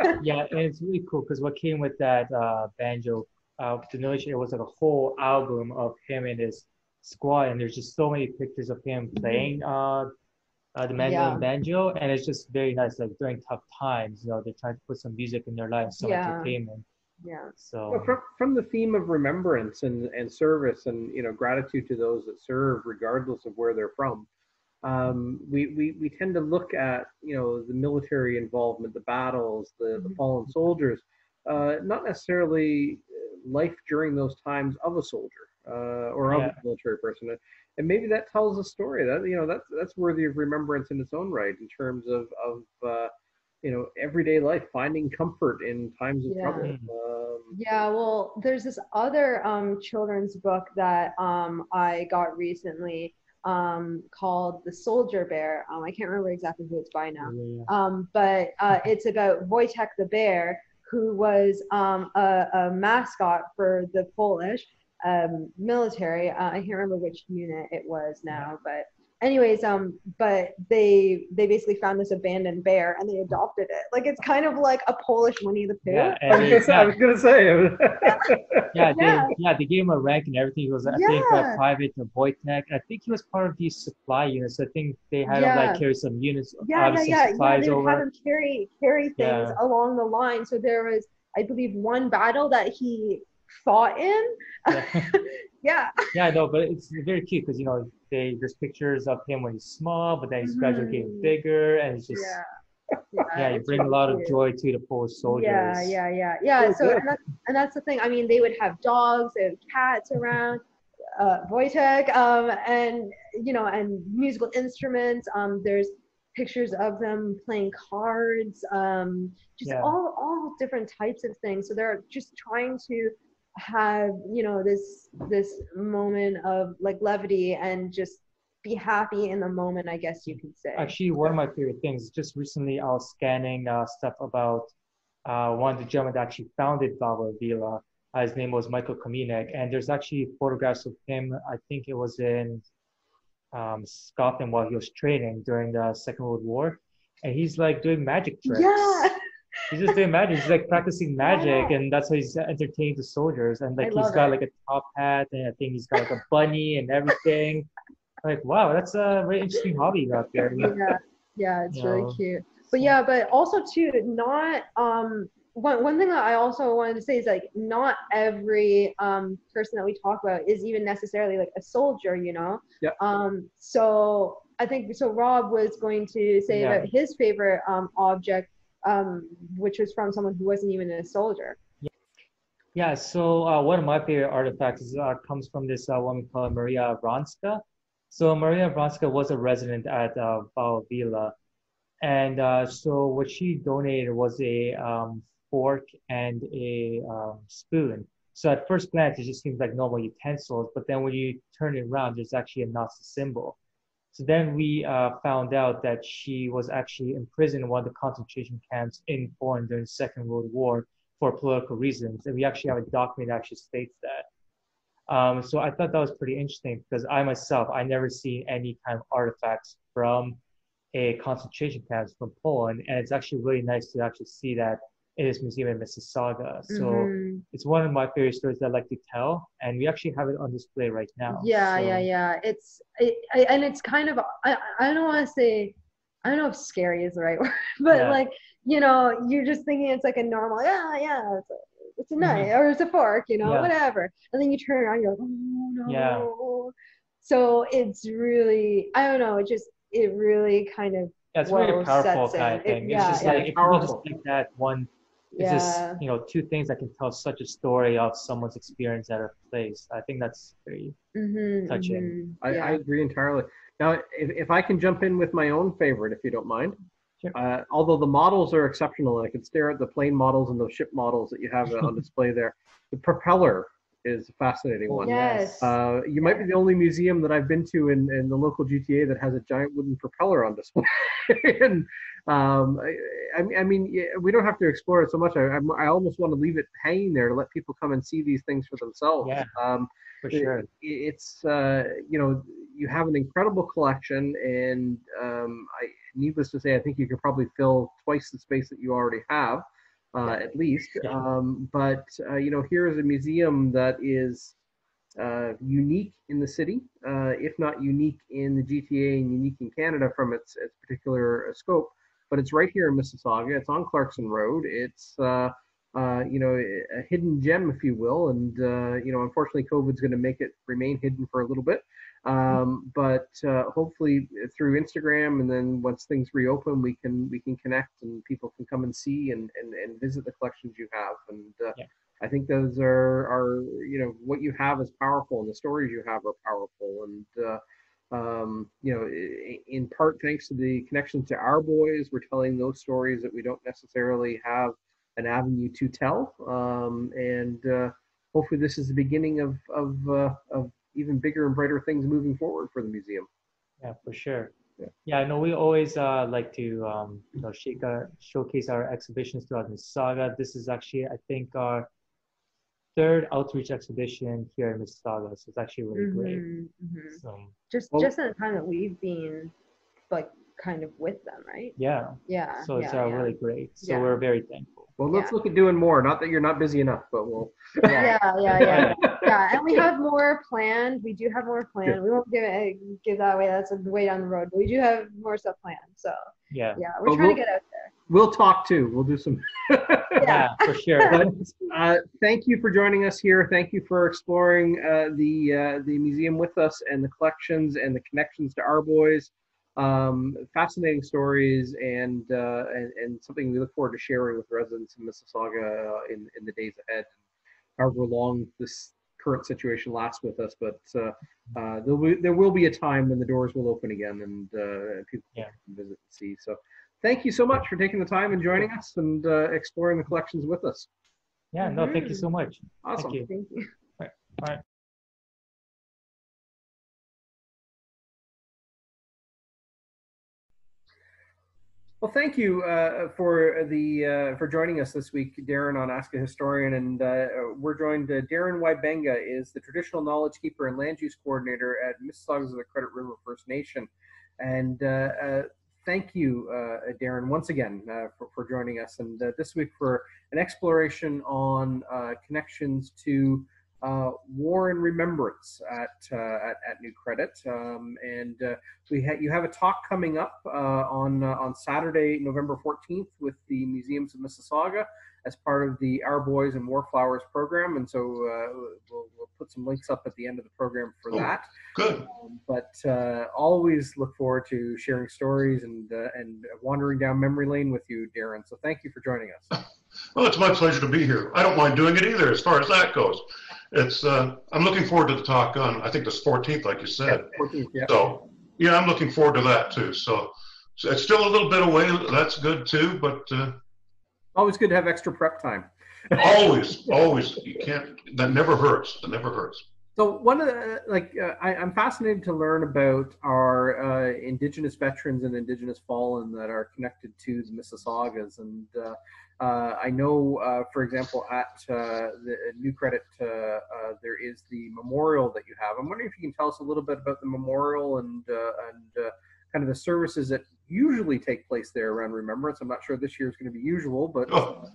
that's yeah, and it's really cool because what came with that uh, banjo, uh, the notion it was like a whole album of him and his squad, and there's just so many pictures of him playing uh, uh, the mandolin Yeah. banjo, and it's just very nice. Like during tough times, you know, they're trying to put some music in their lives, some Yeah. entertainment. yeah. So Well, from, from the theme of remembrance and, and service and you know gratitude to those that serve regardless of where they're from um, we, we, we tend to look at you know the military involvement the battles the, the Mhm. fallen soldiers uh, not necessarily uh, life during those times of a soldier uh, or of Yeah. a military person and maybe that tells a story that you know that's that's worthy of remembrance in its own right in terms of of uh, you know everyday life finding comfort in times of Yeah. trouble Mhm. um, Yeah, well, there's this other um, children's book that um, I got recently um, called The Soldier Bear. Um, I can't remember exactly who it's by now. yeah, yeah. Um, but uh, it's about Wojtek the bear, who was um, a, a mascot for the Polish um, military. Uh, I can't remember which unit it was now, but anyways, um, but they they basically found this abandoned bear and they adopted it. Like it's kind of like a Polish Winnie the Pooh. yeah, I and was gonna say, I yeah, was gonna say. yeah, they, Yeah. yeah, they gave him a rank and everything. He was, I think, Yeah. a private to Wojtek. I think he was part of these supply units. I think they had him like carry some units, yeah, yeah, some yeah, yeah. supplies They would have him carry carry things Yeah. along the line. So there was, I believe, one battle that he fought in. Yeah. yeah. Yeah, I know, but it's very cute because you know they there's pictures of him when he's small, but then he's gradually getting Mhm. bigger, and it's just Yeah. yeah, you bring a lot of joy to the poor soldiers. Yeah, yeah, yeah, yeah. Oh, so and that's, and that's the thing. I mean, they would have dogs, they have cats around, uh, Wojtek, um, and you know, and musical instruments. Um, there's pictures of them playing cards, um, just Yeah. all all different types of things. So they're just trying to have you know this this moment of like levity and just be happy in the moment. I guess you could say. Actually, one of my favorite things. Just recently, I was scanning uh, stuff about uh, one of the gentlemen that actually founded Wawel Villa. Uh, his name was Michael Kaminek, and there's actually photographs of him. I think it was in um, Scotland while he was training during the Second World War, and he's like doing magic tricks. yeah. He's just doing magic. He's like practicing magic, and that's how he's entertaining the soldiers. And like I he's got it. like a top hat, and I think he's got like a bunny and everything. like wow, that's a very interesting hobby you got there. yeah yeah it's You really know, cute but yeah but also too not um one, one thing that i also wanted to say is like not every um person that we talk about is even necessarily like a soldier you know Yeah. um so i think so rob was going to say Yeah. about his favorite um object um which was from someone who wasn't even a soldier Yeah, so uh, one of my favorite artifacts uh, comes from this uh, woman called Maria Vronska. So Maria Vronska was a resident at uh, Wawel Villa. And uh, so what she donated was a um, fork and a um, spoon. So at first glance, it just seems like normal utensils, but then when you turn it around, there's actually a Nazi symbol. So then we uh, found out that she was actually imprisoned in one of the concentration camps in Poland during the Second World War for political reasons. And we actually have a document that actually states that. Um, so I thought that was pretty interesting because I myself, I never seen any kind of artifacts from a concentration camp from Poland, and it's actually really nice to actually see that in this museum in Mississauga. So Mhm. it's one of my favorite stories that I like to tell, and we actually have it on display right now. Yeah, So- yeah, yeah. It's it, I, and it's kind of I I don't want to say I don't know if scary is the right word, but Yeah. like you know you're just thinking it's like a normal yeah yeah it's a, it's a knife or it's a fork you know Mm-hmm. Yeah. whatever and then you turn around you're like oh no Yeah. so it's really I don't know it just it really kind of Yeah, it's Whoa, very powerful sets kind of in. It- thing. yeah, it's just yeah. like if you just take that one, it's yeah just you know two things that can tell such a story of someone's experience at a place. I think that's very mm-hmm, touching. I, yeah. I agree entirely. Now, if, if I can jump in with my own favorite, if you don't mind. Sure. Uh, although the models are exceptional, and I could stare at the plane models and those ship models that you have uh, on display there. The propeller is a fascinating one. yes Uh, you might be the only museum that I've been to in, in the local GTA that has a giant wooden propeller on display. and um, I, I mean, we don't have to explore it so much. I, I'm- almost want to leave it hanging there to let people come and see these things for themselves. Yeah. Um, for it- sure. it's uh, you know you have an incredible collection and um, I, needless to say i think you could probably fill twice the space that you already have uh, at least um, but uh, you know here is a museum that is uh, unique in the city uh, if not unique in the gta and unique in canada from its, its particular uh, scope but it's right here in mississauga it's on clarkson road it's uh, uh, you know, a hidden gem, if you will. And, uh, you know, unfortunately, COVID's going to make it remain hidden for a little bit. Um, but uh, hopefully through Instagram and then once things reopen, we can we can connect and people can come and see and, and, and visit the collections you have. And uh, Yeah. I think those are, are, you know, what you have is powerful and the stories you have are powerful. And, uh, um, you know, in part thanks to the connections to our boys, we're telling those stories that we don't necessarily have an avenue to tell. Um, and uh, hopefully, this is the beginning of of, uh, of even bigger and brighter things moving forward for the museum. Yeah, for sure. Yeah. Yeah, I know we always uh, like to um, you know shake our, showcase our exhibitions throughout Mississauga. This is actually I think our third outreach exhibition here in Mississauga, so it's actually really great. Mhm, mhm. So just Well- just in the time that we've been like kind of with them right yeah, yeah so it's yeah, uh, yeah. really great. So Yeah. we're very thankful. Well, let's look at doing more. Not that you're not busy enough, but we'll. yeah yeah yeah yeah and we have more planned we do have more planned we won't give it give that away that's a way down the road but we do have more stuff planned so Yeah, yeah we're Well, trying we'll- to get out there We'll talk too. We'll do some. yeah, for sure. But, uh, thank you for joining us here. Thank you for exploring uh, the uh, the museum with us and the collections and the connections to our boys. Um, fascinating stories and, uh, and and something we look forward to sharing with residents in Mississauga uh, in in the days ahead. However long this current situation lasts with us, but uh, uh, there will there will be a time when the doors will open again and uh, people Yeah. can visit and see. So. Thank you so much for taking the time and joining us and uh, exploring the collections with us. Yeah, no, thank you so much. Awesome. Thank you. thank you All right. Well, thank you uh, for the uh, for joining us this week, Darin, on Ask a Historian, and uh, we're joined. Uh, Darin Wybenga is the traditional knowledge keeper and land use coordinator at Mississaugas of the Credit River First Nation, and uh, uh, thank you, Darin, once again for, for joining us, and this week for an exploration on connections to uh, war and remembrance at uh, at, at New Credit, um, and uh, we ha- you have a talk coming up uh, on uh, on Saturday, November 14th, with the Museums of Mississauga as part of the Our Boys and War Flowers program, and so uh, we'll, we'll put some links up at the end of the program for Oh. that. Good. Um, but uh, always look forward to sharing stories and uh, and wandering down memory lane with you, Darin. So thank you for joining us. Well, it's my pleasure to be here. I don't mind doing it either, as far as that goes. It's. Uh, I'm looking forward to the talk on. I think the 14th, like you said. 14th, yeah. So, yeah, I'm looking forward to that too. So, so it's still a little bit away. That's good too. But uh, Always good to have extra prep time. always, always, you can't. That never hurts. That never hurts. So one of the like uh, I, am fascinated to learn about our uh, Indigenous veterans and Indigenous fallen that are connected to the Mississaugas, and uh I know, uh, for example, at uh, the New Credit there is the memorial that you have. I'm wondering if you can tell us a little bit about the memorial and and kind of the services that usually take place there around Remembrance. I'm not sure this year is going to be usual, but. Oh.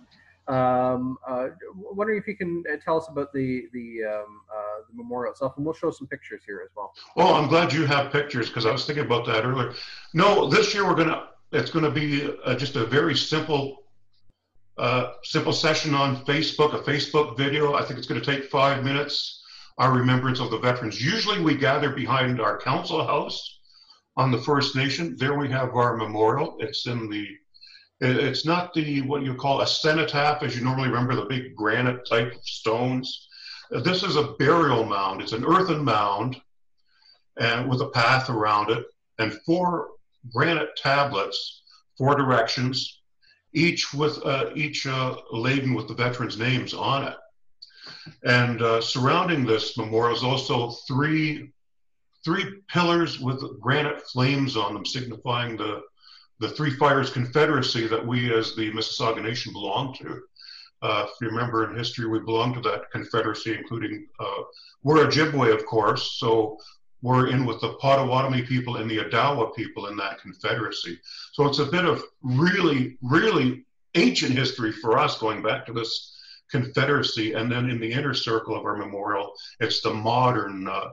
Um, uh, wondering if you can uh, tell us about the the, um, uh, the memorial itself, and we'll show some pictures here as well. Well, I'm glad you have pictures because I was thinking about that earlier. No, this year we're gonna it's gonna be uh, just a very simple uh, simple session on Facebook, a Facebook video. I think it's going to take five minutes. Our remembrance of the veterans. Usually we gather behind our council house on the First Nation. There we have our memorial. It's in the it's not the what you call a cenotaph, as you normally remember, the big granite type of stones. This is a burial mound. It's an earthen mound, and with a path around it, and four granite tablets, four directions, each with uh, each uh, laden with the veterans' names on it. And uh, surrounding this memorial is also three three pillars with granite flames on them, signifying the the Three Fires Confederacy that we as the Mississauga Nation belong to. Uh, if you remember in history, we belong to that confederacy, including, uh, we're Ojibwe, of course, so we're in with the Potawatomi people and the Odawa people in that confederacy. So it's a bit of really, really ancient history for us going back to this confederacy. And then in the inner circle of our memorial, it's the modern, uh,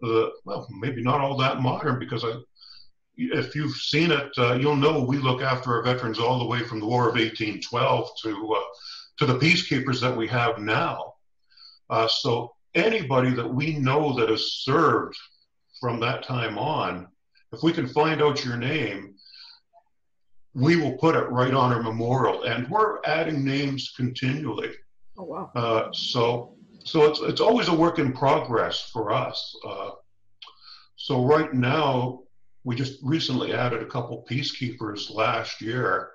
the, well, maybe not all that modern because I, if you've seen it, uh, you'll know we look after our veterans all the way from the War of 1812 to uh, to the peacekeepers that we have now. Uh, so anybody that we know that has served from that time on, if we can find out your name, we will put it right on our memorial, and we're adding names continually. Oh wow! Uh, so so it's it's always a work in progress for us. Uh, so right now we just recently added a couple peacekeepers last year,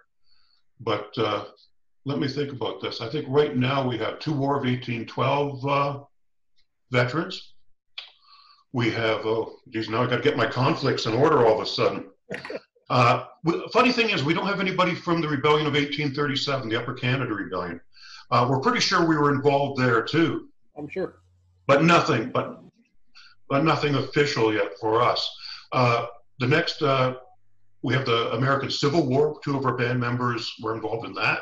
but uh, let me think about this. I think right now we have two War of 1812 uh, veterans. We have, oh, geez, now I got to get my conflicts in order all of a sudden. Uh, funny thing is, we don't have anybody from the rebellion of 1837, the Upper Canada Rebellion. Uh, we're pretty sure we were involved there too. I'm sure. But nothing, but but nothing official yet for us. Uh, the next, uh, we have the American Civil War. Two of our band members were involved in that.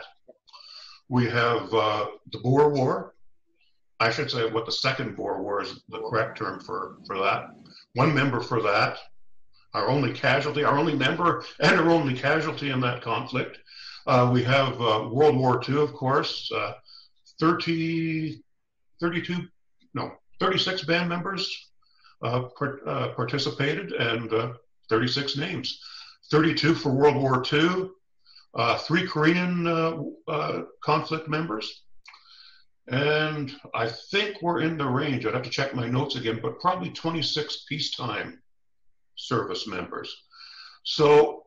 We have uh, the Boer War. I should say what the second Boer War is the correct term for, for that. One member for that. Our only casualty, our only member, and our only casualty in that conflict. Uh, we have uh, World War II, of course. Uh, 30, 32, no, 36 band members uh, uh, participated, and uh, 36 names, 32 for World War II, three Korean conflict members. And I think we're in the range, I'd have to check my notes again, but probably 26 peacetime service members. So,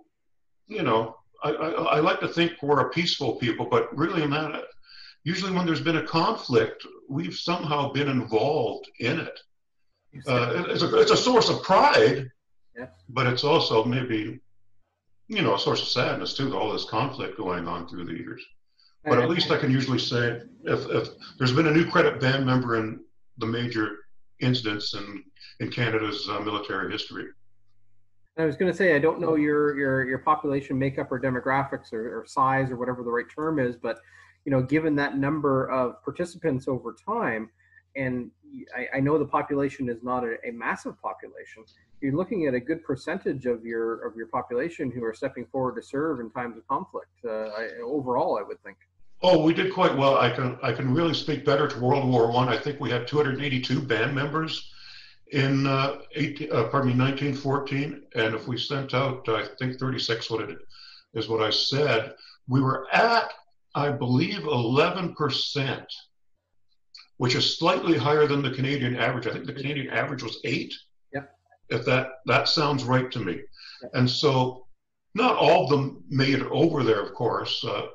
you know, I, I, I like to think we're a peaceful people, but really that, usually when there's been a conflict, we've somehow been involved in it. Uh, it's, a, it's a source of pride yeah. But it's also maybe, you know, a source of sadness too, all this conflict going on through the years. But at least I can usually say if, if there's been a new credit band member in the major incidents in, in Canada's uh, military history. I was going to say I don't know your your your population makeup or demographics or, or, size or whatever the right term is, but you know, given that number of participants over time, and I, I know the population is not a, a, massive population. You're looking at a good percentage of your of your population who are stepping forward to serve in times of conflict. Uh, I, overall, I would think. Oh, we did quite well. I can I can really speak better to World War One. I. I think we had 282 band members in uh, 18, uh, pardon me 1914, and if we sent out I think 36, what it is what I said, we were at I believe 11 percent which is slightly higher than the Canadian average. I think the Canadian average was eight. Yeah. If that that sounds right to me. And so, not all of them made it over there, of course. Uh,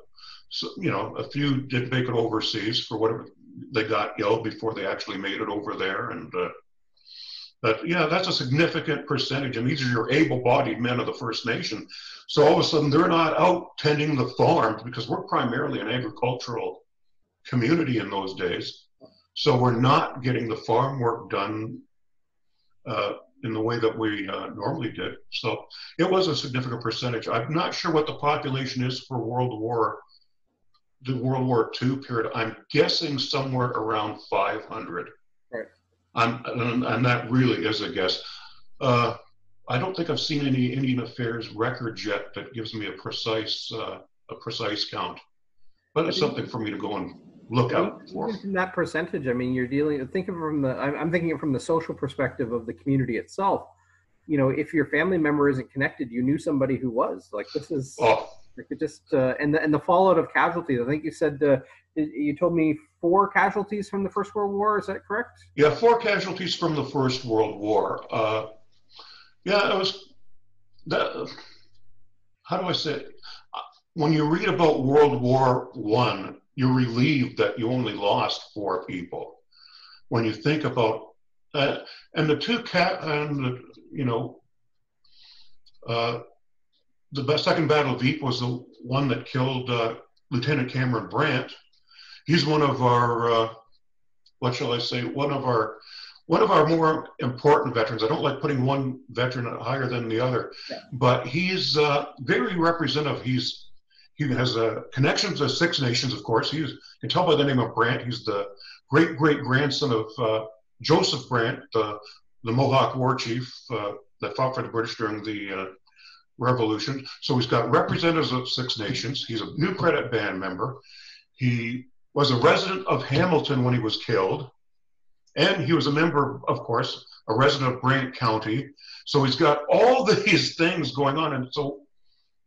so, you know, a few did make it overseas for whatever they got ill before they actually made it over there, and uh, But yeah, that's a significant percentage, and these are your able-bodied men of the First Nation. So all of a sudden, they're not out tending the farms because we're primarily an agricultural community in those days. So we're not getting the farm work done uh, in the way that we uh, normally did. So it was a significant percentage. I'm not sure what the population is for World War, the World War II period. I'm guessing somewhere around 500. Right. I'm, and, and that really is a guess. Uh, I don't think I've seen any Indian Affairs records yet that gives me a precise uh, a precise count, but it's something for me to go and look out for. From that percentage, I mean, you're dealing. Think of it from the. I'm I'm thinking it from the social perspective of the community itself. You know, if your family member isn't connected, you knew somebody who was. Like this is. Oh, Like it just uh, and the and the fallout of casualties. I think you said uh, you told me four casualties from the First World War. Is that correct? yeah, four casualties from the First World War. Uh, yeah, it was that. How do I say? It? When you read about World War One, you're relieved that you only lost four people. When you think about uh, and the two cat and the, you know uh, the second battle of Ypres was the one that killed uh, Lieutenant Cameron Brant. He's one of our uh, what shall I say? One of our one of our more important veterans. I don't like putting one veteran higher than the other, Yeah. but he's uh, very representative. He's he has a connection to Six Nations, of course. He's you can tell by the name of Brant. He's the great great grandson of uh, Joseph Brant, the the Mohawk war chief uh, that fought for the British during the uh, Revolution. So he's got representatives of Six Nations. He's a New Credit Band member. He was a resident of Hamilton when he was killed. And he was a member, of course, a resident of Brant County. So he's got all these things going on. And so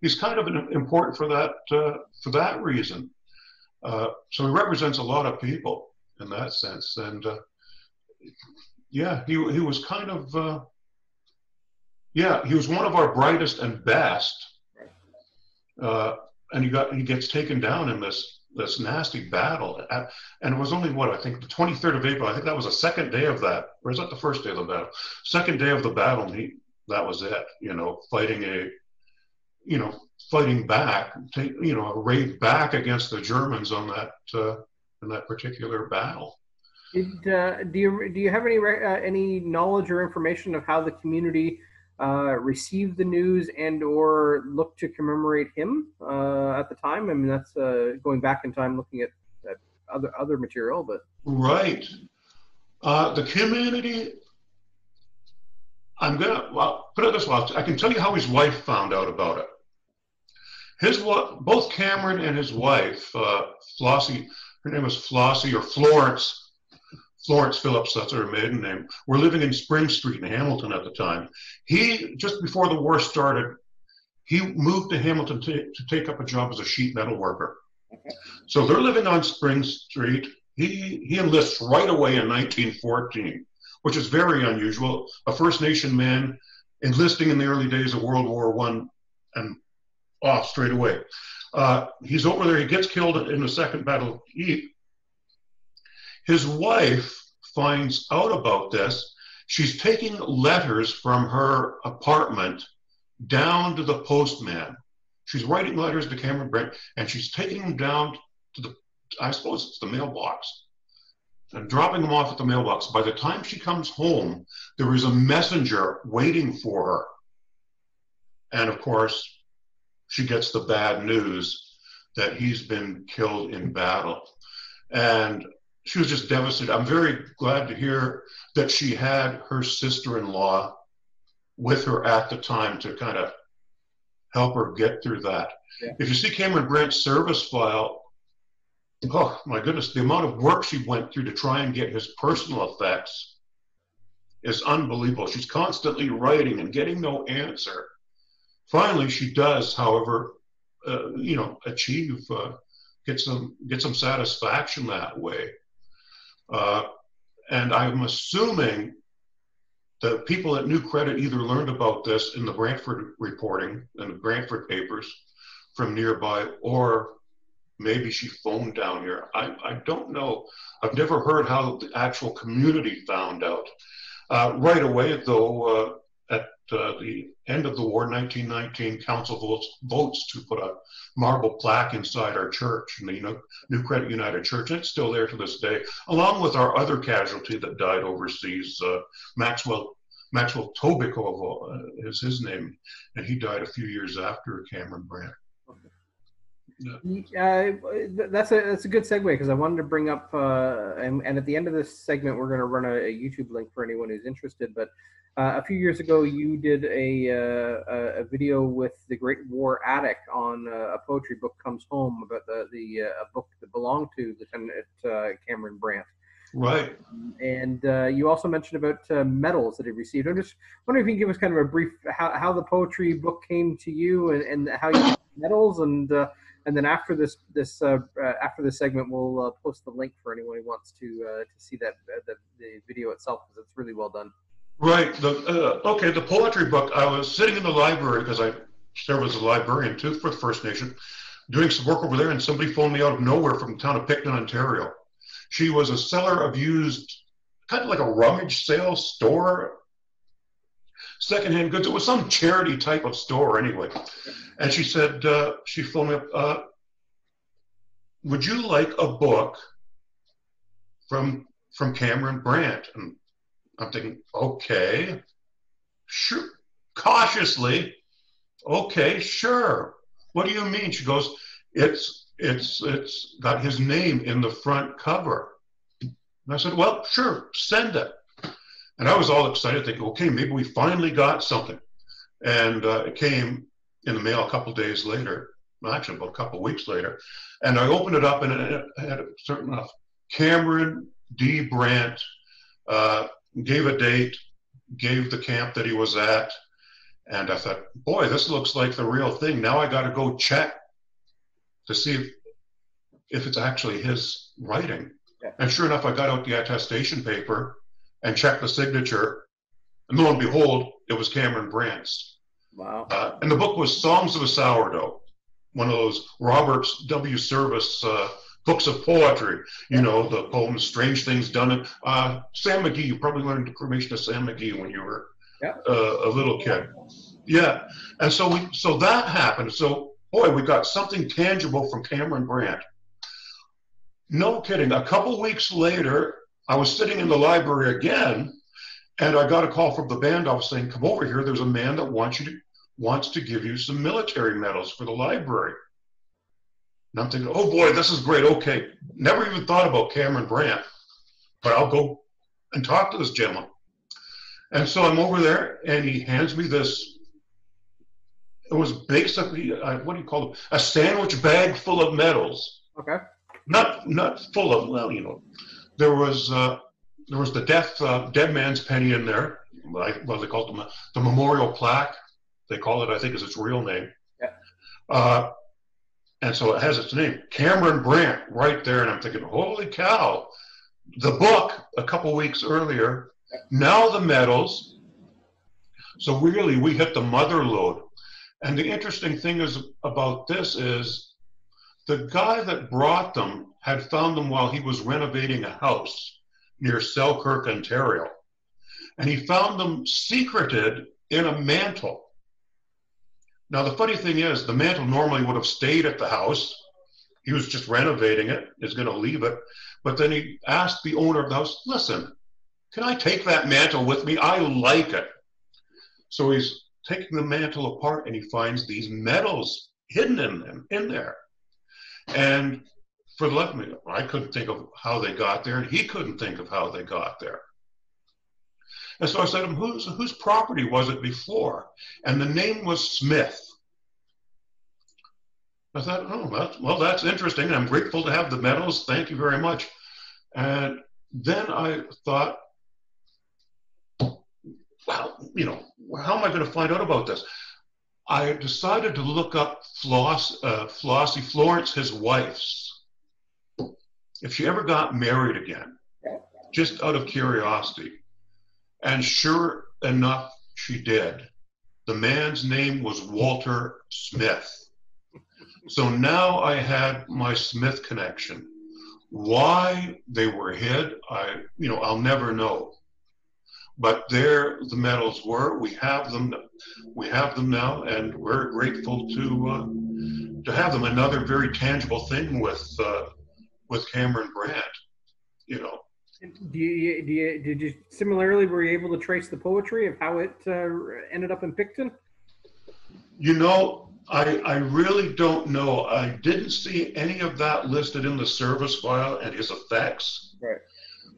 he's kind of an, important for that, uh, for that reason. Uh, so he represents a lot of people in that sense. And uh, yeah, he, he was kind of, uh, yeah, he was one of our brightest and best. Uh, and he got he gets taken down in this this nasty battle. At, and it was only what I think the 23rd of April. I think that was the second day of that, or is that the first day of the battle? Second day of the battle. He that was it. You know, fighting a, you know, fighting back. Take, you know, a raid back against the Germans on that uh, in that particular battle. Did, uh, do you do you have any uh, any knowledge or information of how the community uh, received the news and or look to commemorate him uh, at the time? I mean, that's uh, going back in time, looking at, at other other material, but Right. Uh, the community. I'm gonna well put it this way. I can tell you how his wife found out about it. His both Cameron and his wife, uh, Flossie, her name was Flossie or Florence, Florence Phillips, that's her maiden name, were living in Spring Street in Hamilton at the time. He just before the war started, he moved to Hamilton to, to take up a job as a sheet metal worker. So they're living on Spring Street he he enlists right away in 1914, which is very unusual. A First Nation man enlisting in the early days of World War One and off straight away. Uh, he's over there. He gets killed in the Second Battle of Ypres. His wife finds out about this. She's taking letters from her apartment down to the postman. She's writing letters to Cameron Brant, and she's taking them down to the I suppose it's the mailbox, and dropping them off at the mailbox. By the time she comes home, there is a messenger waiting for her. And of course, she gets the bad news that he's been killed in battle. And she was just devastated. I'm very glad to hear that she had her sister in law with her at the time to kind of help her get through that. Yeah. If you see Cameron Brant's service file, oh my goodness, the amount of work she went through to try and get his personal effects is unbelievable. She's constantly writing and getting no answer. Finally, she does, however, uh, you know, achieve, uh, get some get some satisfaction that way. Uh, and I'm assuming the people at New Credit either learned about this in the Brantford reporting and the Brantford papers from nearby, or maybe she phoned down here. I, I don't know. I've never heard how the actual community found out. Uh, right away, though, uh, the end of the war, 1919, council votes, votes to put a marble plaque inside our church, the New Credit United Church, it's still there to this day, along with our other casualty that died overseas, uh, Maxwell Maxwell Tobikovo uh, is his name, and he died a few years after Cameron Brant. Uh, that's a that's a good segue because I wanted to bring up uh, and, and at the end of this segment we're going to run a, a, YouTube link for anyone who's interested. But uh, a few years ago you did a uh, a video with the Great War Attic on uh, a poetry book comes home about the the uh, book that belonged to Lieutenant Cameron Brant. Right. And you also mentioned about medals that he received. I'm just wondering if you can give us kind of a brief how, how the poetry book came to you and, and how you medals and and then after this this uh, uh, after this segment, we'll uh, post the link for anyone who wants to uh, to see that uh, the, the video itself because it's really well done. Right. The uh, okay. The poetry book. I was sitting in the library because I serve as a librarian too for the First Nation, doing some work over there, and somebody phoned me out of nowhere from the town of Picton, Ontario. She was a seller of used, kind of like a rummage sale store, secondhand goods. It was some charity type of store anyway. And she said, uh, she phoned me up, uh, would you like a book from from Cameron Brant? And I'm thinking, okay, sure, cautiously, okay, sure. What do you mean? She goes, it's it's it's got his name in the front cover. And I said, well, sure, send it. And I was all excited, thinking, okay, maybe we finally got something. And uh, it came in the mail a couple days later, actually about a couple weeks later, and I opened it up and it had a certain enough Cameron D. Brant uh, gave a date, gave the camp that he was at, and I thought, boy, this looks like the real thing. Now I got to go check to see if, if it's actually his writing. Yeah. And sure enough, I got out the attestation paper and checked the signature, and lo and behold, it was Cameron Brant's. Wow. Uh, and the book was Songs of a Sourdough, one of those Roberts W. Service uh, books of poetry. You know, the poem Strange Things Done. In, uh, Sam McGee, you probably learned information of Sam McGee when you were yeah. uh, a little kid. Yeah. And so we, so that happened. So, boy, we got something tangible from Cameron Brant. No kidding. A couple weeks later, I was sitting in the library again, and I got a call from the band office saying, "Come over here. There's a man that wants you to wants to give you some military medals for the library. And I'm thinking, oh boy, this is great. Okay, never even thought about Cameron Brant, but I'll go and talk to this gentleman. And so I'm over there, and he hands me this. It was basically uh, what do you call it? A sandwich bag full of medals. Okay. Not not full of well, you know, there was uh, there was the death uh, dead man's penny in there. Like what they called the, the memorial plaque they call it, I think, is its real name. Yeah. Uh, and so it has its name, Cameron Brant, right there. And I'm thinking, holy cow, the book a couple weeks earlier, now the medals. So really, we hit the mother load. And the interesting thing is about this is the guy that brought them had found them while he was renovating a house near Selkirk, Ontario. And he found them secreted in a mantle. Now, the funny thing is, the mantle normally would have stayed at the house. He was just renovating it, is going to leave it. But then he asked the owner of the house, listen, can I take that mantle with me? I like it. So he's taking the mantle apart and he finds these medals hidden in them, in there. And for the life of me, I couldn't think of how they got there, and he couldn't think of how they got there. And so I said to him, whose, whose property was it before? And the name was Smith. I thought, oh, that's, well, that's interesting. I'm grateful to have the medals. Thank you very much. And then I thought, well, you know, how am I going to find out about this? I decided to look up Floss, uh, Flossie Florence, his wife's, if she ever got married again, just out of curiosity. And sure enough, she did. The man's name was Walter Smith. So now I had my Smith connection. Why they were hid, I you know, I'll never know. But there the medals were. We have them. We have them now, and we're grateful to uh, to have them. Another very tangible thing with uh, with Cameron Brant. You know. Do you, do you did you similarly were you able to trace the poetry of how it uh, ended up in Picton? You know, I, I really don't know. I didn't see any of that listed in the service file and his effects. Right.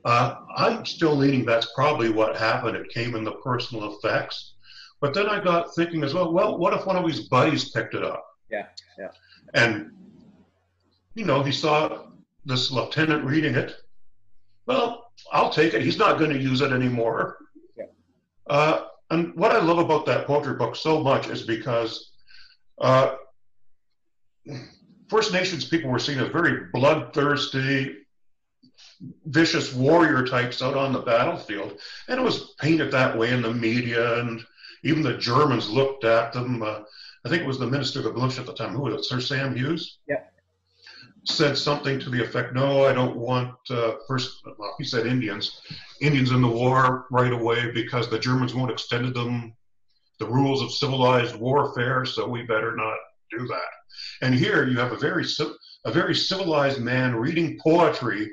Uh, I'm still leaning that's probably what happened. It came in the personal effects. But then I got thinking as well, well, what if one of his buddies picked it up? Yeah, yeah. And, you know, he saw this lieutenant reading it. Well, I'll take it. He's not going to use it anymore. Yeah. Uh, and what I love about that poetry book so much is because uh, First Nations people were seen as very bloodthirsty, vicious warrior types out on the battlefield, and it was painted that way in the media, and even the Germans looked at them. Uh, I think it was the minister of the militia at the time. Who was it? Sir Sam Hughes. Yeah. Said something to the effect, "No, I don't want uh, first." Well, he said Indians, Indians in the war right away because the Germans won't extend to them the rules of civilized warfare, so we better not do that. And here you have a very a very civilized man reading poetry,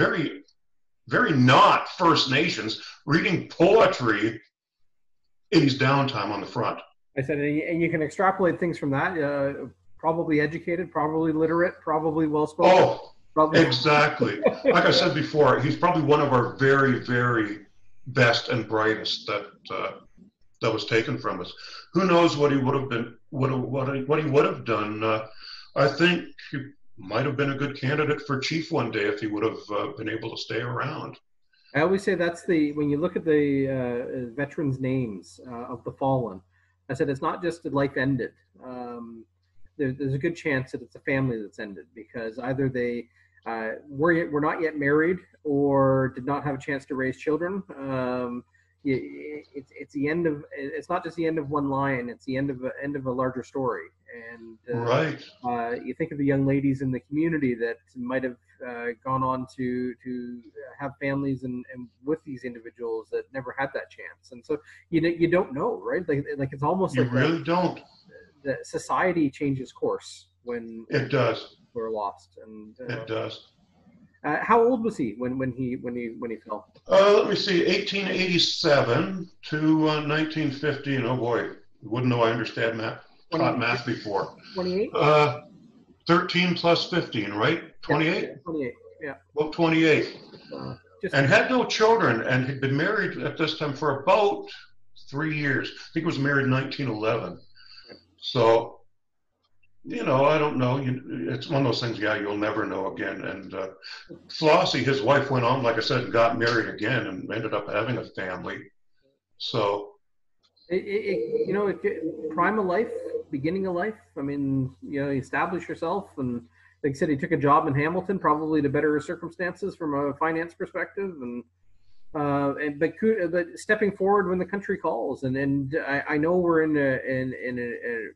very very not First Nations reading poetry in his downtime on the front. I said, and you can extrapolate things from that. Uh, probably educated, probably literate, probably well spoken. Oh, probably. exactly. like I said before, he's probably one of our very, very best and brightest that uh, that was taken from us. Who knows what he would have been, what what he, what he would have done? Uh, I think he might have been a good candidate for chief one day if he would have uh, been able to stay around. I always say that's the when you look at the uh, veterans' names uh, of the fallen. I said it's not just a life ended. Um, there, there's a good chance that it's a family that's ended because either they uh, were were not yet married or did not have a chance to raise children. Um, it's it's the end of it's not just the end of one line it's the end of a end of a larger story and uh, right. uh, you think of the young ladies in the community that might have uh, gone on to to have families and, and with these individuals that never had that chance. And so you know, you don't know right? Like like it's almost you like really the, don't. the society changes course when it does. we're lost. And it does. uh, how old was he when, when he when he when he fell? Uh, let me see, 1887 to uh, 1950. And oh boy, you wouldn't know I understand math. Taught math before. 28. Uh, 13 plus 15, right? 28. Yeah, 28. Yeah. Well, 28. Uh, and had no children, and had been married at this time for about three years. I think he was married in 1911. So you know, I don't know. You, it's one of those things. Yeah, you'll never know again. And uh, Flossie, his wife, went on, like I said, got married again and ended up having a family. So, it, it, you know, it, prime of life, beginning of life. I mean, you know, you establish yourself, and like I said, he took a job in Hamilton, probably to better circumstances from a finance perspective, and. Uh, and but but stepping forward when the country calls, and and I, I know we're in a in in a, a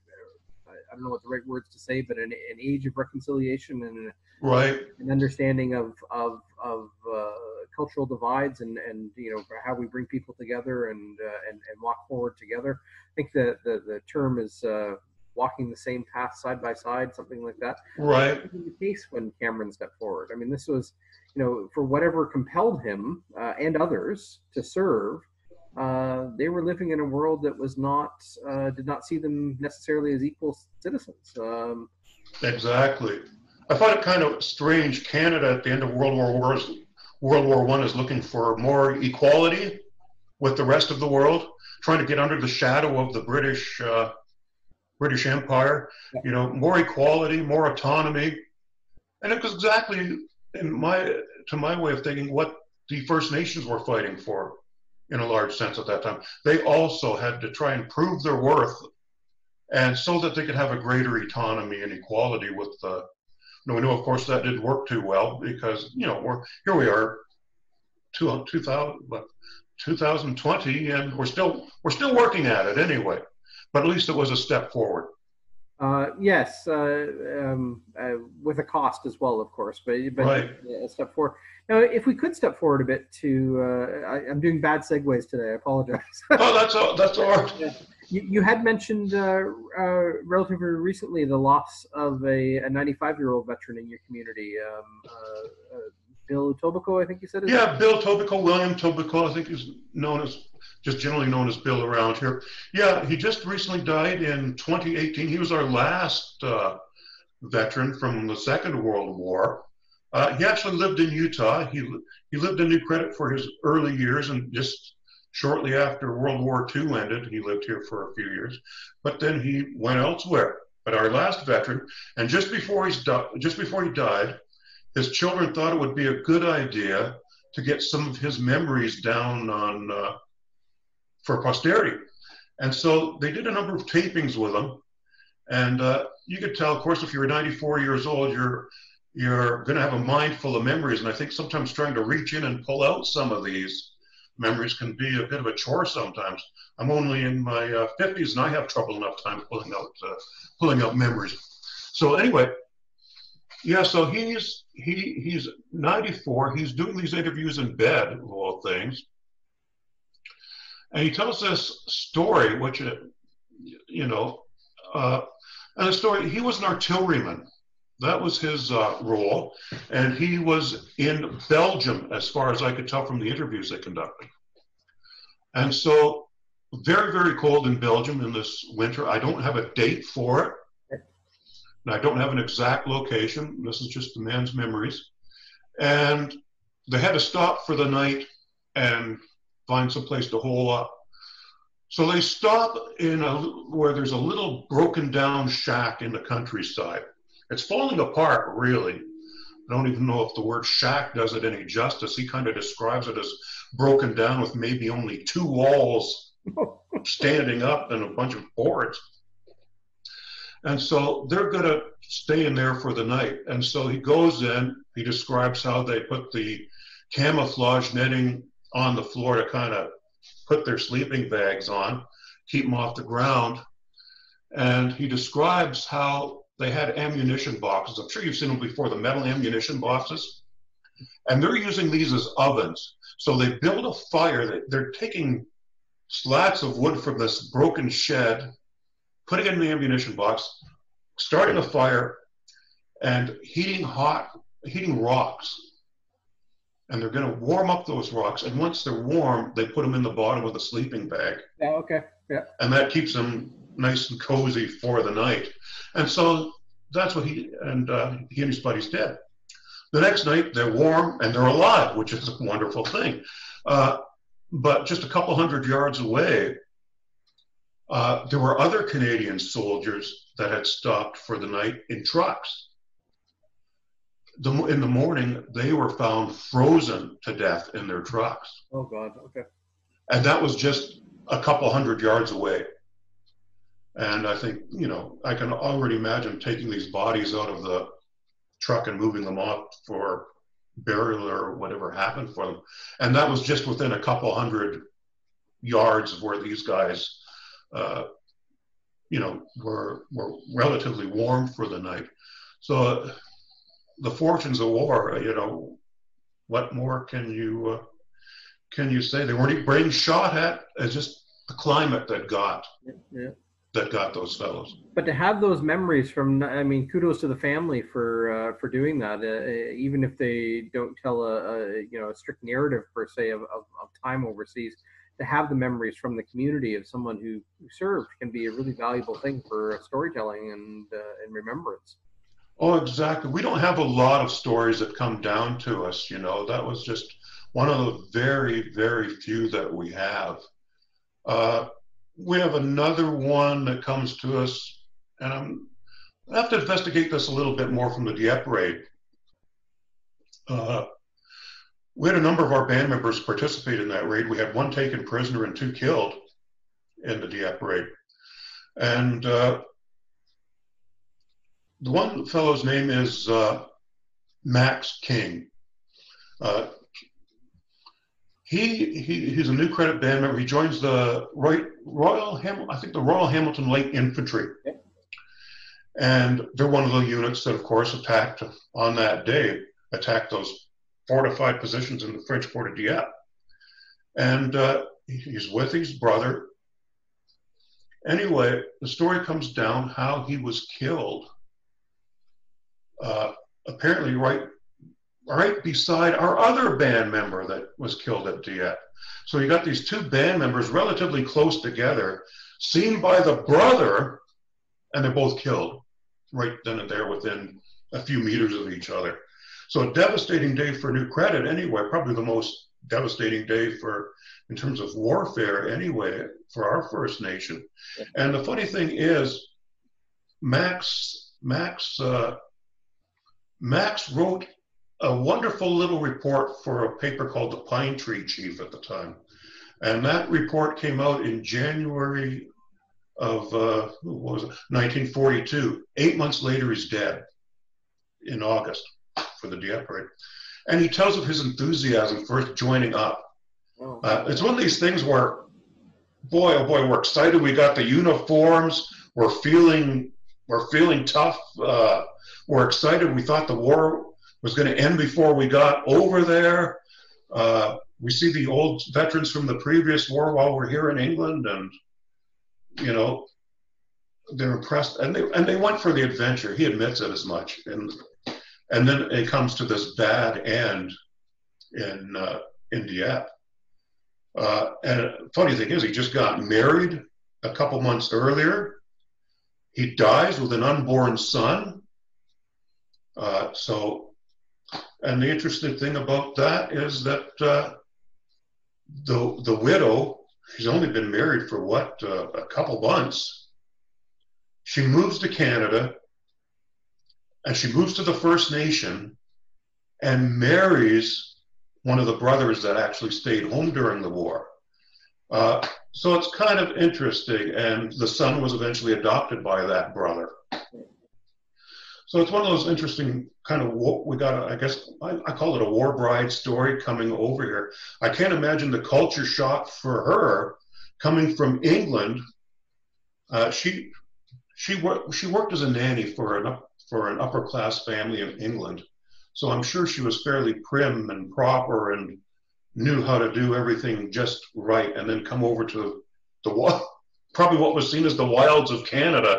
I don't know what the right words to say, but an, an age of reconciliation and right an understanding of of of uh, cultural divides and and you know how we bring people together and uh, and and walk forward together. I think the the, the term is uh, walking the same path side by side, something like that. Right. the case when Cameron stepped forward. I mean, this was you know for whatever compelled him uh, and others to serve uh, they were living in a world that was not uh, did not see them necessarily as equal citizens. Um, exactly. I find it kind of strange. Canada at the end of World War Wars, World War One is looking for more equality with the rest of the world, trying to get under the shadow of the British uh, British Empire. You know, more equality, more autonomy, and it was exactly in my to my way of thinking what the First Nations were fighting for in a large sense at that time. They also had to try and prove their worth, and so that they could have a greater autonomy and equality with the. You we know, of course, that didn't work too well because you know we're here we are, two, 2000, 2020, and we're still we're still working at it anyway. But at least it was a step forward. Uh, yes, uh, um, uh, with a cost as well, of course, but, but Right. a step forward. Now, if we could step forward a bit to, uh, I, I'm doing bad segues today. I apologize. Oh, that's all. That's all right. you, you had mentioned uh, uh, relatively recently the loss of a 95 year old veteran in your community, um, uh, uh, Bill Tobico, I think you said. Yeah, Bill Tobico, William Tobico, I think he's known as just generally known as Bill around here. Yeah, he just recently died in 2018. He was our last uh, veteran from the Second World War. Uh, he actually lived in Utah. He he lived in New Credit for his early years, and just shortly after World War II ended, he lived here for a few years. But then he went elsewhere. But our last veteran, and just before he's di- just before he died, his children thought it would be a good idea to get some of his memories down on uh, for posterity. And so they did a number of tapings with him. And uh, you could tell, of course, if you're 94 years old, you're you're going to have a mind full of memories. And I think sometimes trying to reach in and pull out some of these memories can be a bit of a chore sometimes. I'm only in my uh, 50s and I have trouble enough time pulling out uh, pulling out memories. So anyway, yeah, so he's he he's 94. He's doing these interviews in bed, of all things, and he tells this story, which uh, you know, uh, and the story. He was an artilleryman. That was his uh, role, and he was in Belgium, as far as I could tell from the interviews they conducted. And so, very very cold in Belgium in this winter. I don't have a date for it. And I don't have an exact location. This is just the man's memories. And they had to stop for the night and find some place to hole up. So they stop in a where there's a little broken down shack in the countryside. It's falling apart, really. I don't even know if the word shack does it any justice. He kind of describes it as broken down with maybe only two walls standing up and a bunch of boards. And so they're going to stay in there for the night. And so he goes in, he describes how they put the camouflage netting on the floor to kind of put their sleeping bags on, keep them off the ground. And he describes how they had ammunition boxes. I'm sure you've seen them before, the metal ammunition boxes. And they're using these as ovens. So they build a fire. They're taking slats of wood from this broken shed putting it in the ammunition box, starting a fire, and heating hot, heating rocks. And they're going to warm up those rocks. And once they're warm, they put them in the bottom of the sleeping bag. Yeah, okay. Yeah. And that keeps them nice and cozy for the night. And so that's what he and uh, he and his buddies did. The next night, they're warm and they're alive, which is a wonderful thing. Uh, but just a couple hundred yards away, uh, there were other Canadian soldiers that had stopped for the night in trucks. The, in the morning, they were found frozen to death in their trucks. Oh God. Okay. And that was just a couple hundred yards away. And I think, you know, I can already imagine taking these bodies out of the truck and moving them off for burial or whatever happened for them. And that was just within a couple hundred yards of where these guys uh, you know, were were relatively warm for the night. So uh, the fortunes of war, you know, what more can you uh, can you say? They weren't even being shot at. It's just the climate that got Yeah. that got those fellows. But to have those memories from, I mean, kudos to the family for uh, for doing that. Uh, even if they don't tell a, a you know a strict narrative per se of, of, of time overseas, to have the memories from the community of someone who, who served can be a really valuable thing for storytelling and uh, and remembrance. Oh, exactly. We don't have a lot of stories that come down to us. You know, that was just one of the very, very few that we have. Uh, we have another one that comes to us, and I'm, I have to investigate this a little bit more from the Dieppe raid. Uh, we had a number of our band members participate in that raid. We had one taken prisoner and two killed in the Dieppe raid. And uh, the one fellow's name is uh, Max King. Uh, he, he he's a new credit band member. He joins the Royal, Royal Ham, I think the Royal Hamilton Light Infantry. And they're one of the units that, of course, attacked on that day, attacked those fortified positions in the French port of Dieppe. And uh, he's with his brother. Anyway, the story comes down how he was killed. Uh, apparently, right, right beside our other band member that was killed at Dieppe. So you got these two band members relatively close together, seen by the brother, and they're both killed right then and there within a few meters of each other. So a devastating day for New Credit anyway, probably the most devastating day for in terms of warfare anyway for our First Nation. And the funny thing is, Max Max uh, Max wrote a wonderful little report for a paper called the Pine Tree Chief at the time. And that report came out in January of uh, what was it, 1942. Eight months later, he's dead in August for the Dieppe parade. And he tells of his enthusiasm for joining up. Oh. Uh, it's one of these things where, boy, oh boy, we're excited. We got the uniforms. We're feeling, we're feeling tough. Uh, we're excited. We thought the war was going to end before we got over there. Uh, we see the old veterans from the previous war while we're here in England, and you know they're impressed, and they and they went for the adventure. He admits it as much, and and then it comes to this bad end in uh. Uh, and funny thing is, he just got married a couple months earlier. He dies with an unborn son. Uh, so and the interesting thing about that is that uh, the the widow, she's only been married for what uh, a couple months. She moves to Canada, and she moves to the First Nation, and marries one of the brothers that actually stayed home during the war. Uh, so it's kind of interesting, and the son was eventually adopted by that brother. So it's one of those interesting kind of we got. I guess I, I, call it a war bride story coming over here. I can't imagine the culture shock for her coming from England. Uh, she she worked she worked as a nanny for an for an upper class family in England, so I'm sure she was fairly prim and proper and knew how to do everything just right, and then come over to the probably what was seen as the wilds of Canada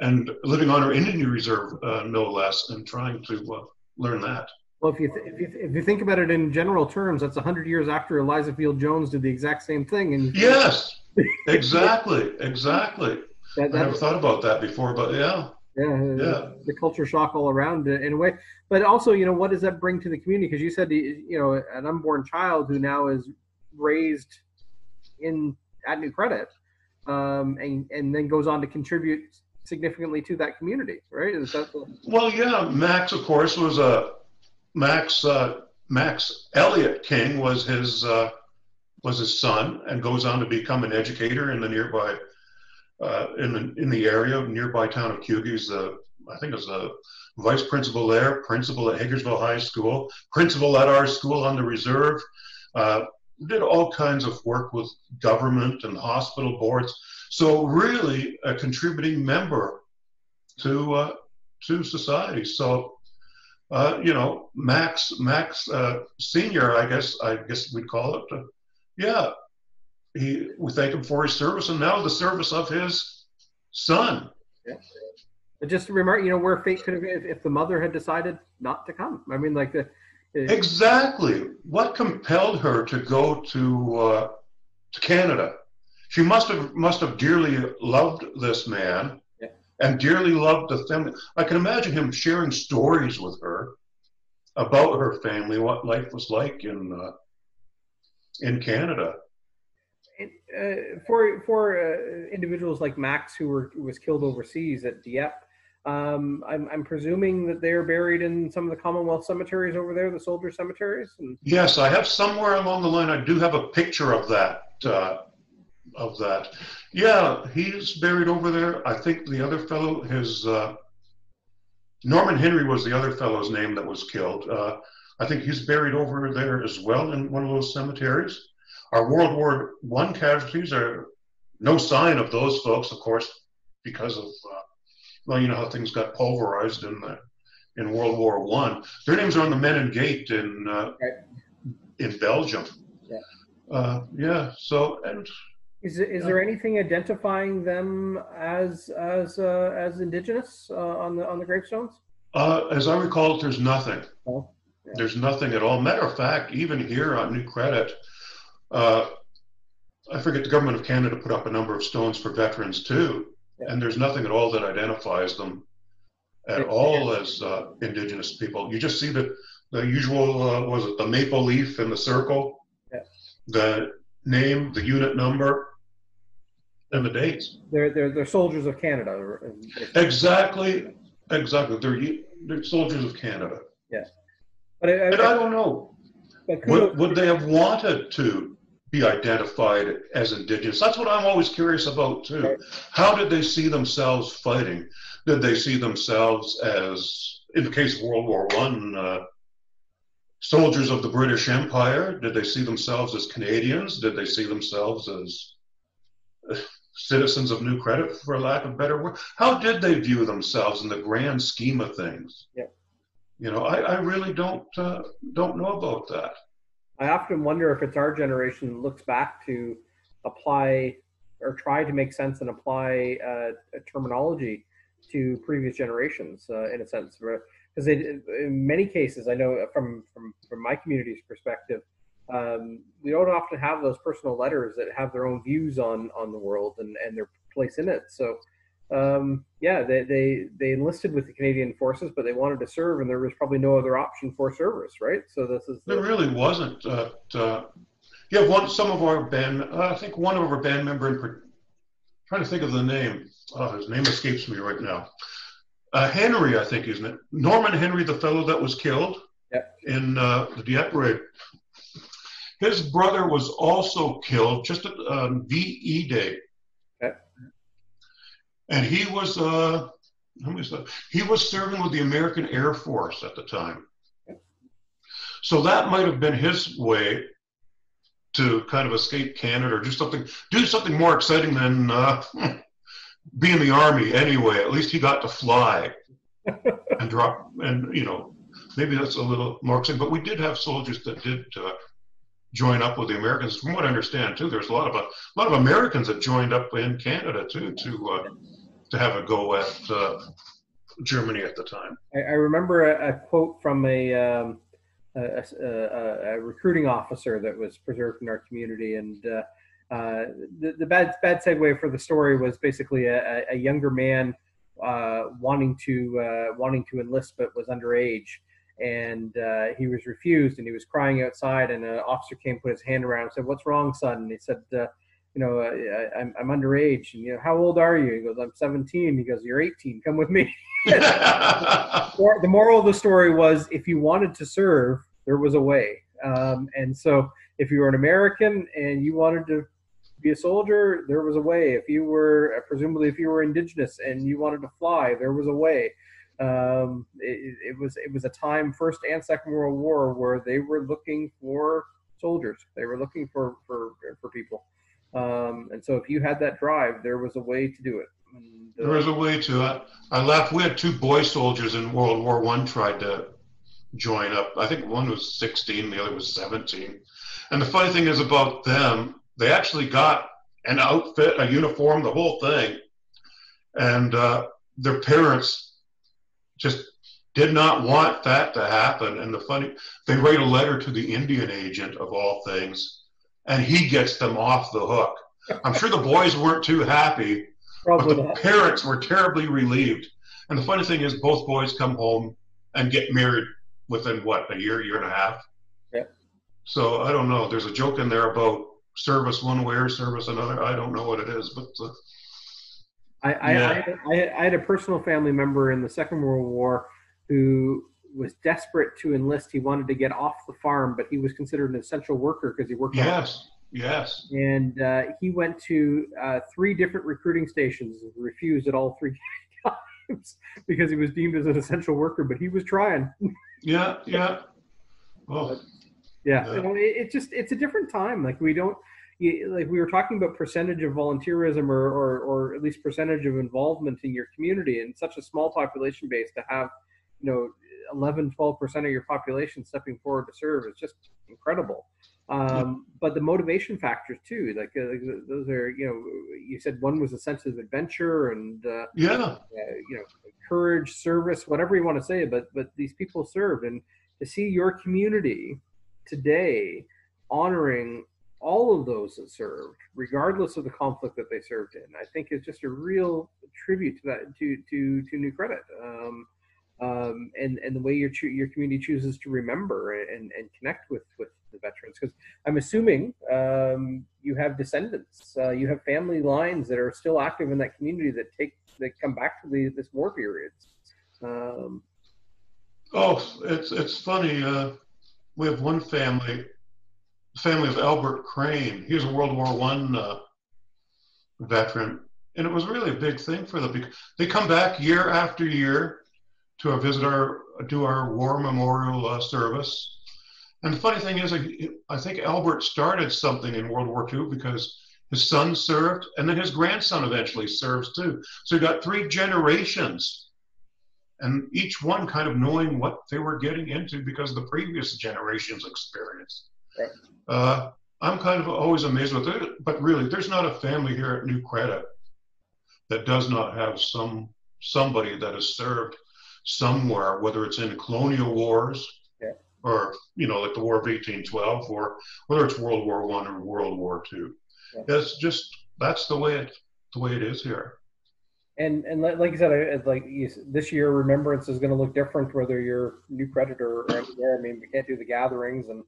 and living on our Indian reserve, uh, no less, and trying to uh, learn that. Well, if you, th- if you, th- if you think about it in general terms, that's hundred years after Eliza Field Jones did the exact same thing. And yes, exactly, exactly. that, that, I never thought about that before, but yeah. Yeah, yeah. The culture shock all around in a way, but also, you know, what does that bring to the community? Because you said, you know, an unborn child who now is raised in at New Credit, um, and and then goes on to contribute significantly to that community, right? That the... Well, yeah. Max, of course, was a Max. Uh, Max Elliott King was his uh, was his son, and goes on to become an educator in the nearby uh, in the in the area nearby town of Cugey's. Uh, I think was a vice principal there, principal at Hagersville High School, principal at our school on the reserve. Uh, did all kinds of work with government and hospital boards. So really a contributing member to uh, to society. So uh, you know, Max Max uh, Senior, I guess I guess we'd call it. Uh, yeah, he we thank him for his service and now the service of his son. Yeah. Just to remark, you know, where fate could have if, if the mother had decided not to come. I mean, like the. exactly. What compelled her to go to uh, to Canada? She must have must have dearly loved this man yeah. and dearly loved the family. I can imagine him sharing stories with her about her family, what life was like in uh, in Canada. uh, for for uh, individuals like Max, who were who was killed overseas at Dieppe, um, I'm, I'm presuming that they're buried in some of the Commonwealth cemeteries over there, the soldier cemeteries. And... Yes, I have somewhere along the line. I do have a picture of that. Uh, of that. Yeah, he's buried over there. I think the other fellow, his uh, Norman Henry was the other fellow's name that was killed. Uh, I think he's buried over there as well in one of those cemeteries. Our World War One casualties are no sign of those folks, of course. because of uh, well, you know how things got pulverized in the in World War One. Their names are on the Menin Gate in uh, Right. in Belgium. Yeah. Uh, yeah. So and Is, is there anything identifying them as as uh, as indigenous uh, on the on the gravestones? uh, as I recall, there's nothing. Oh, yeah. There's nothing at all. Matter of fact, even here on New Credit, uh, I forget the government of Canada put up a number of stones for veterans too, Yeah. and there's nothing at all that identifies them at Yeah. all as uh, Indigenous people. You just see the the usual uh, was it the maple leaf in the circle, Yeah. the name, the unit number, and the dates. They're they're they're soldiers of Canada. Exactly, exactly. They're they're soldiers of Canada, Yes. But I, and I don't know. but Would, would they have wanted to be identified as indigenous? That's what I'm always curious about too. How did they see themselves fighting? Did they see themselves as, in the case of World War One, uh, soldiers of the British Empire? Did they see themselves as Canadians? Did they see themselves as citizens of New Credit, for lack of better word? How did they view themselves in the grand scheme of things? Yeah. You know, I, I really don't uh, don't know about that. I often wonder if it's our generation that looks back to apply or try to make sense and apply uh, a terminology to previous generations uh, in a sense because in many cases i know from from from my community's perspective um, we don't often have those personal letters that have their own views on on the world and and their place in it so um, yeah they, they they enlisted with the canadian forces but they wanted to serve and there was probably no other option for service right so this is There really wasn't. Uh, uh, yeah, one. Some of our band. Uh, I think one of our band member. In, trying to think of the name. Oh, his name escapes me right now. Uh, Henry, I think, isn't it? Norman Henry, the fellow that was killed Yep. in uh, the Dieppe raid. His brother was also killed just at um, VE Day. Okay. And he was. Uh, how many? He was serving with the American Air Force at the time. So that might have been his way to kind of escape Canada or do something, do something more exciting than uh, be in the army anyway. At least he got to fly and drop, and you know, maybe that's a little more exciting. But we did have soldiers that did uh, join up with the Americans. From what I understand, too, there's a lot of a lot of Americans that joined up in Canada too to uh, to have a go at uh, Germany at the time. I, I remember a, a quote from a, um, a, a, recruiting officer that was preserved in our community, and uh, uh, the, the bad bad segue for the story was basically a, a younger man uh, wanting to uh, wanting to enlist but was underage, and uh, he was refused, and he was crying outside, and an officer came, put his hand around, and said, "What's wrong, son?" And he said. Uh, you know, I, I'm, I'm underage. And, you know, how old are you? He goes, I'm 17. He goes, you're 18. Come with me. The moral of the story was if you wanted to serve, there was a way. Um, and so if you were an American and you wanted to be a soldier, there was a way. If you were, uh, presumably, if you were indigenous and you wanted to fly, there was a way. Um, it, it was it was a time, First and Second World War, where they were looking for soldiers. They were looking for for for people. Um, and so if you had that drive, there was a way to do it. And, uh, There was a way to. I, I laughed. We had two boy soldiers in World War One tried to join up. I think one was 16, the other was 17. And the funny thing is about them, they actually got an outfit, a uniform, the whole thing. And uh, their parents just did not want that to happen. And the funny, they write a letter to the Indian agent of all things, and he gets them off the hook. I'm sure the boys weren't too happy, but the not. parents were terribly relieved. And the funny thing is, both boys come home and get married within what a year, year and a half. Yeah. So I don't know. There's a joke in there about service one way or service another. I don't know what it is, but uh, I, I, Yeah. I, I, I had a personal family member in the Second World War who was desperate to enlist. He wanted to get off the farm, but he was considered an essential worker because he worked on yes, yes. and uh, he went to uh, three different recruiting stations and refused at all three times because he was deemed as an essential worker but he was trying Yeah, yeah. Oh, yeah, Yeah. You know, it, it just it's a different time like we don't like we were talking about percentage of volunteerism or, or, or at least percentage of involvement in your community and such a small population base to have, you know, 11, 12% of your population stepping forward to serve is just incredible. Um, but the motivation factors too, like uh, those are, you know, you said one was a sense of adventure and, uh, Yeah, uh, you know, courage, service, whatever you want to say, but, but these people served. And to see your community today honoring all of those that served, regardless of the conflict that they served in, I think is just a real tribute to that to to to New Credit, um, um, and and the way your choo- your community chooses to remember and and connect with with the veterans. Because I'm assuming um, you have descendants, uh, you have family lines that are still active in that community that take that come back to the this war period. Um, Oh, it's it's funny. Uh, we have one family, family of Albert Crane. He was a World War One uh, veteran, and it was really a big thing for them because they come back year after year to visit our do our war memorial uh, service. And the funny thing is, I, I think Albert started something in World War II because his son served, and then his grandson eventually serves too. So you got three generations and each one kind of knowing what they were getting into because of the previous generation's experience. Right. Uh, I'm kind of always amazed with it, but really, there's not a family here at New Credit that does not have some somebody that has served somewhere, whether it's in colonial wars Yeah. or you know, like the War of 1812, or whether it's World War One or World War Two. Yeah. It's just that's the way it the way it is here. and and like, I said, I, like you, this year, remembrance is going to look different whether you're new credit or, there. I mean, we can't do the gatherings, and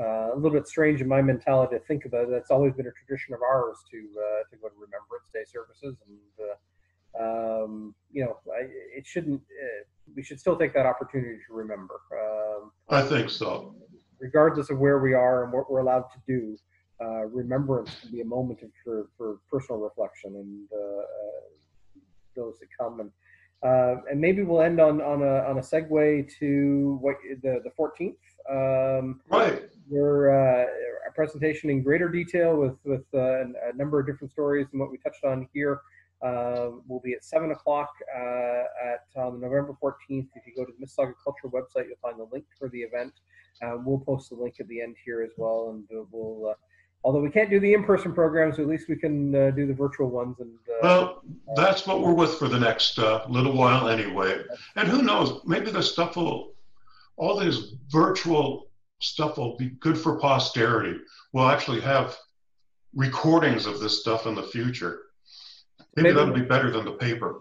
uh, a little bit strange in my mentality to think about it. That's always been a tradition of ours to uh, to go to Remembrance Day services, and uh, um, you know, I, it shouldn't. Uh, we should still take that opportunity to remember, um, I think so. regardless of where we are and what we're allowed to do. Uh, remembrance can be a moment of, for, for personal reflection and uh, uh, those that come and uh, and maybe we'll end on on a on a segue to what the the 14th. Um, Right. Your uh, presentation in greater detail with with uh, a number of different stories and what we touched on here uh, will be at seven o'clock uh, at on November 14th. If you go to the Mississauga Culture website, you'll find the link for the event. Uh, we'll post the link at the end here as well, and uh, we'll. Although we can't do the in-person programs, at least we can uh, do the virtual ones. And uh, Well, that's what we're with for the next uh, little while anyway. And who knows, maybe the stuff will, all these virtual stuff will be good for posterity. We'll actually have recordings of this stuff in the future. Maybe, Maybe- that'll be better than the paper.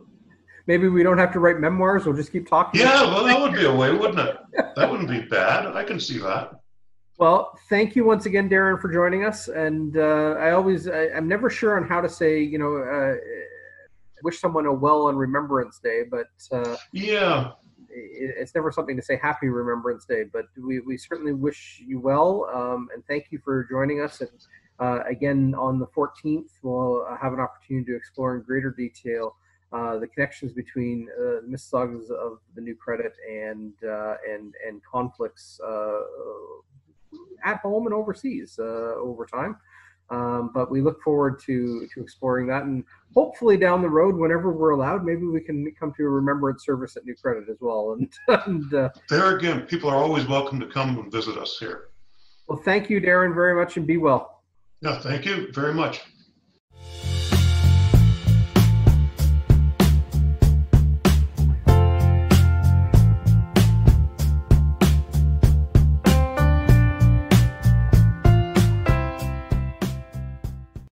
maybe we don't have to write memoirs. We'll just keep talking. Yeah, well, that would be a way, wouldn't it? That wouldn't be bad. I can see that. Well, thank you once again, Darin, for joining us. And uh, I always, I, I'm never sure on how to say, you know, uh, wish someone a well on Remembrance Day, but uh, Yeah, it's never something to say Happy Remembrance Day. But we, we certainly wish you well, um, and thank you for joining us. And uh, again, on the 14th, we'll uh, have an opportunity to explore in greater detail uh, the connections between uh, Mississaugas of the New Credit and uh, and and conflicts uh, at home and overseas over time. Um, but we look forward to to exploring that, and hopefully down the road, whenever we're allowed, maybe we can come to a remembrance service at New Credit as well. And, and uh, there again, people are always welcome to come and visit us here. well, thank you, Darin, very much, and be well. Yeah, thank you very much.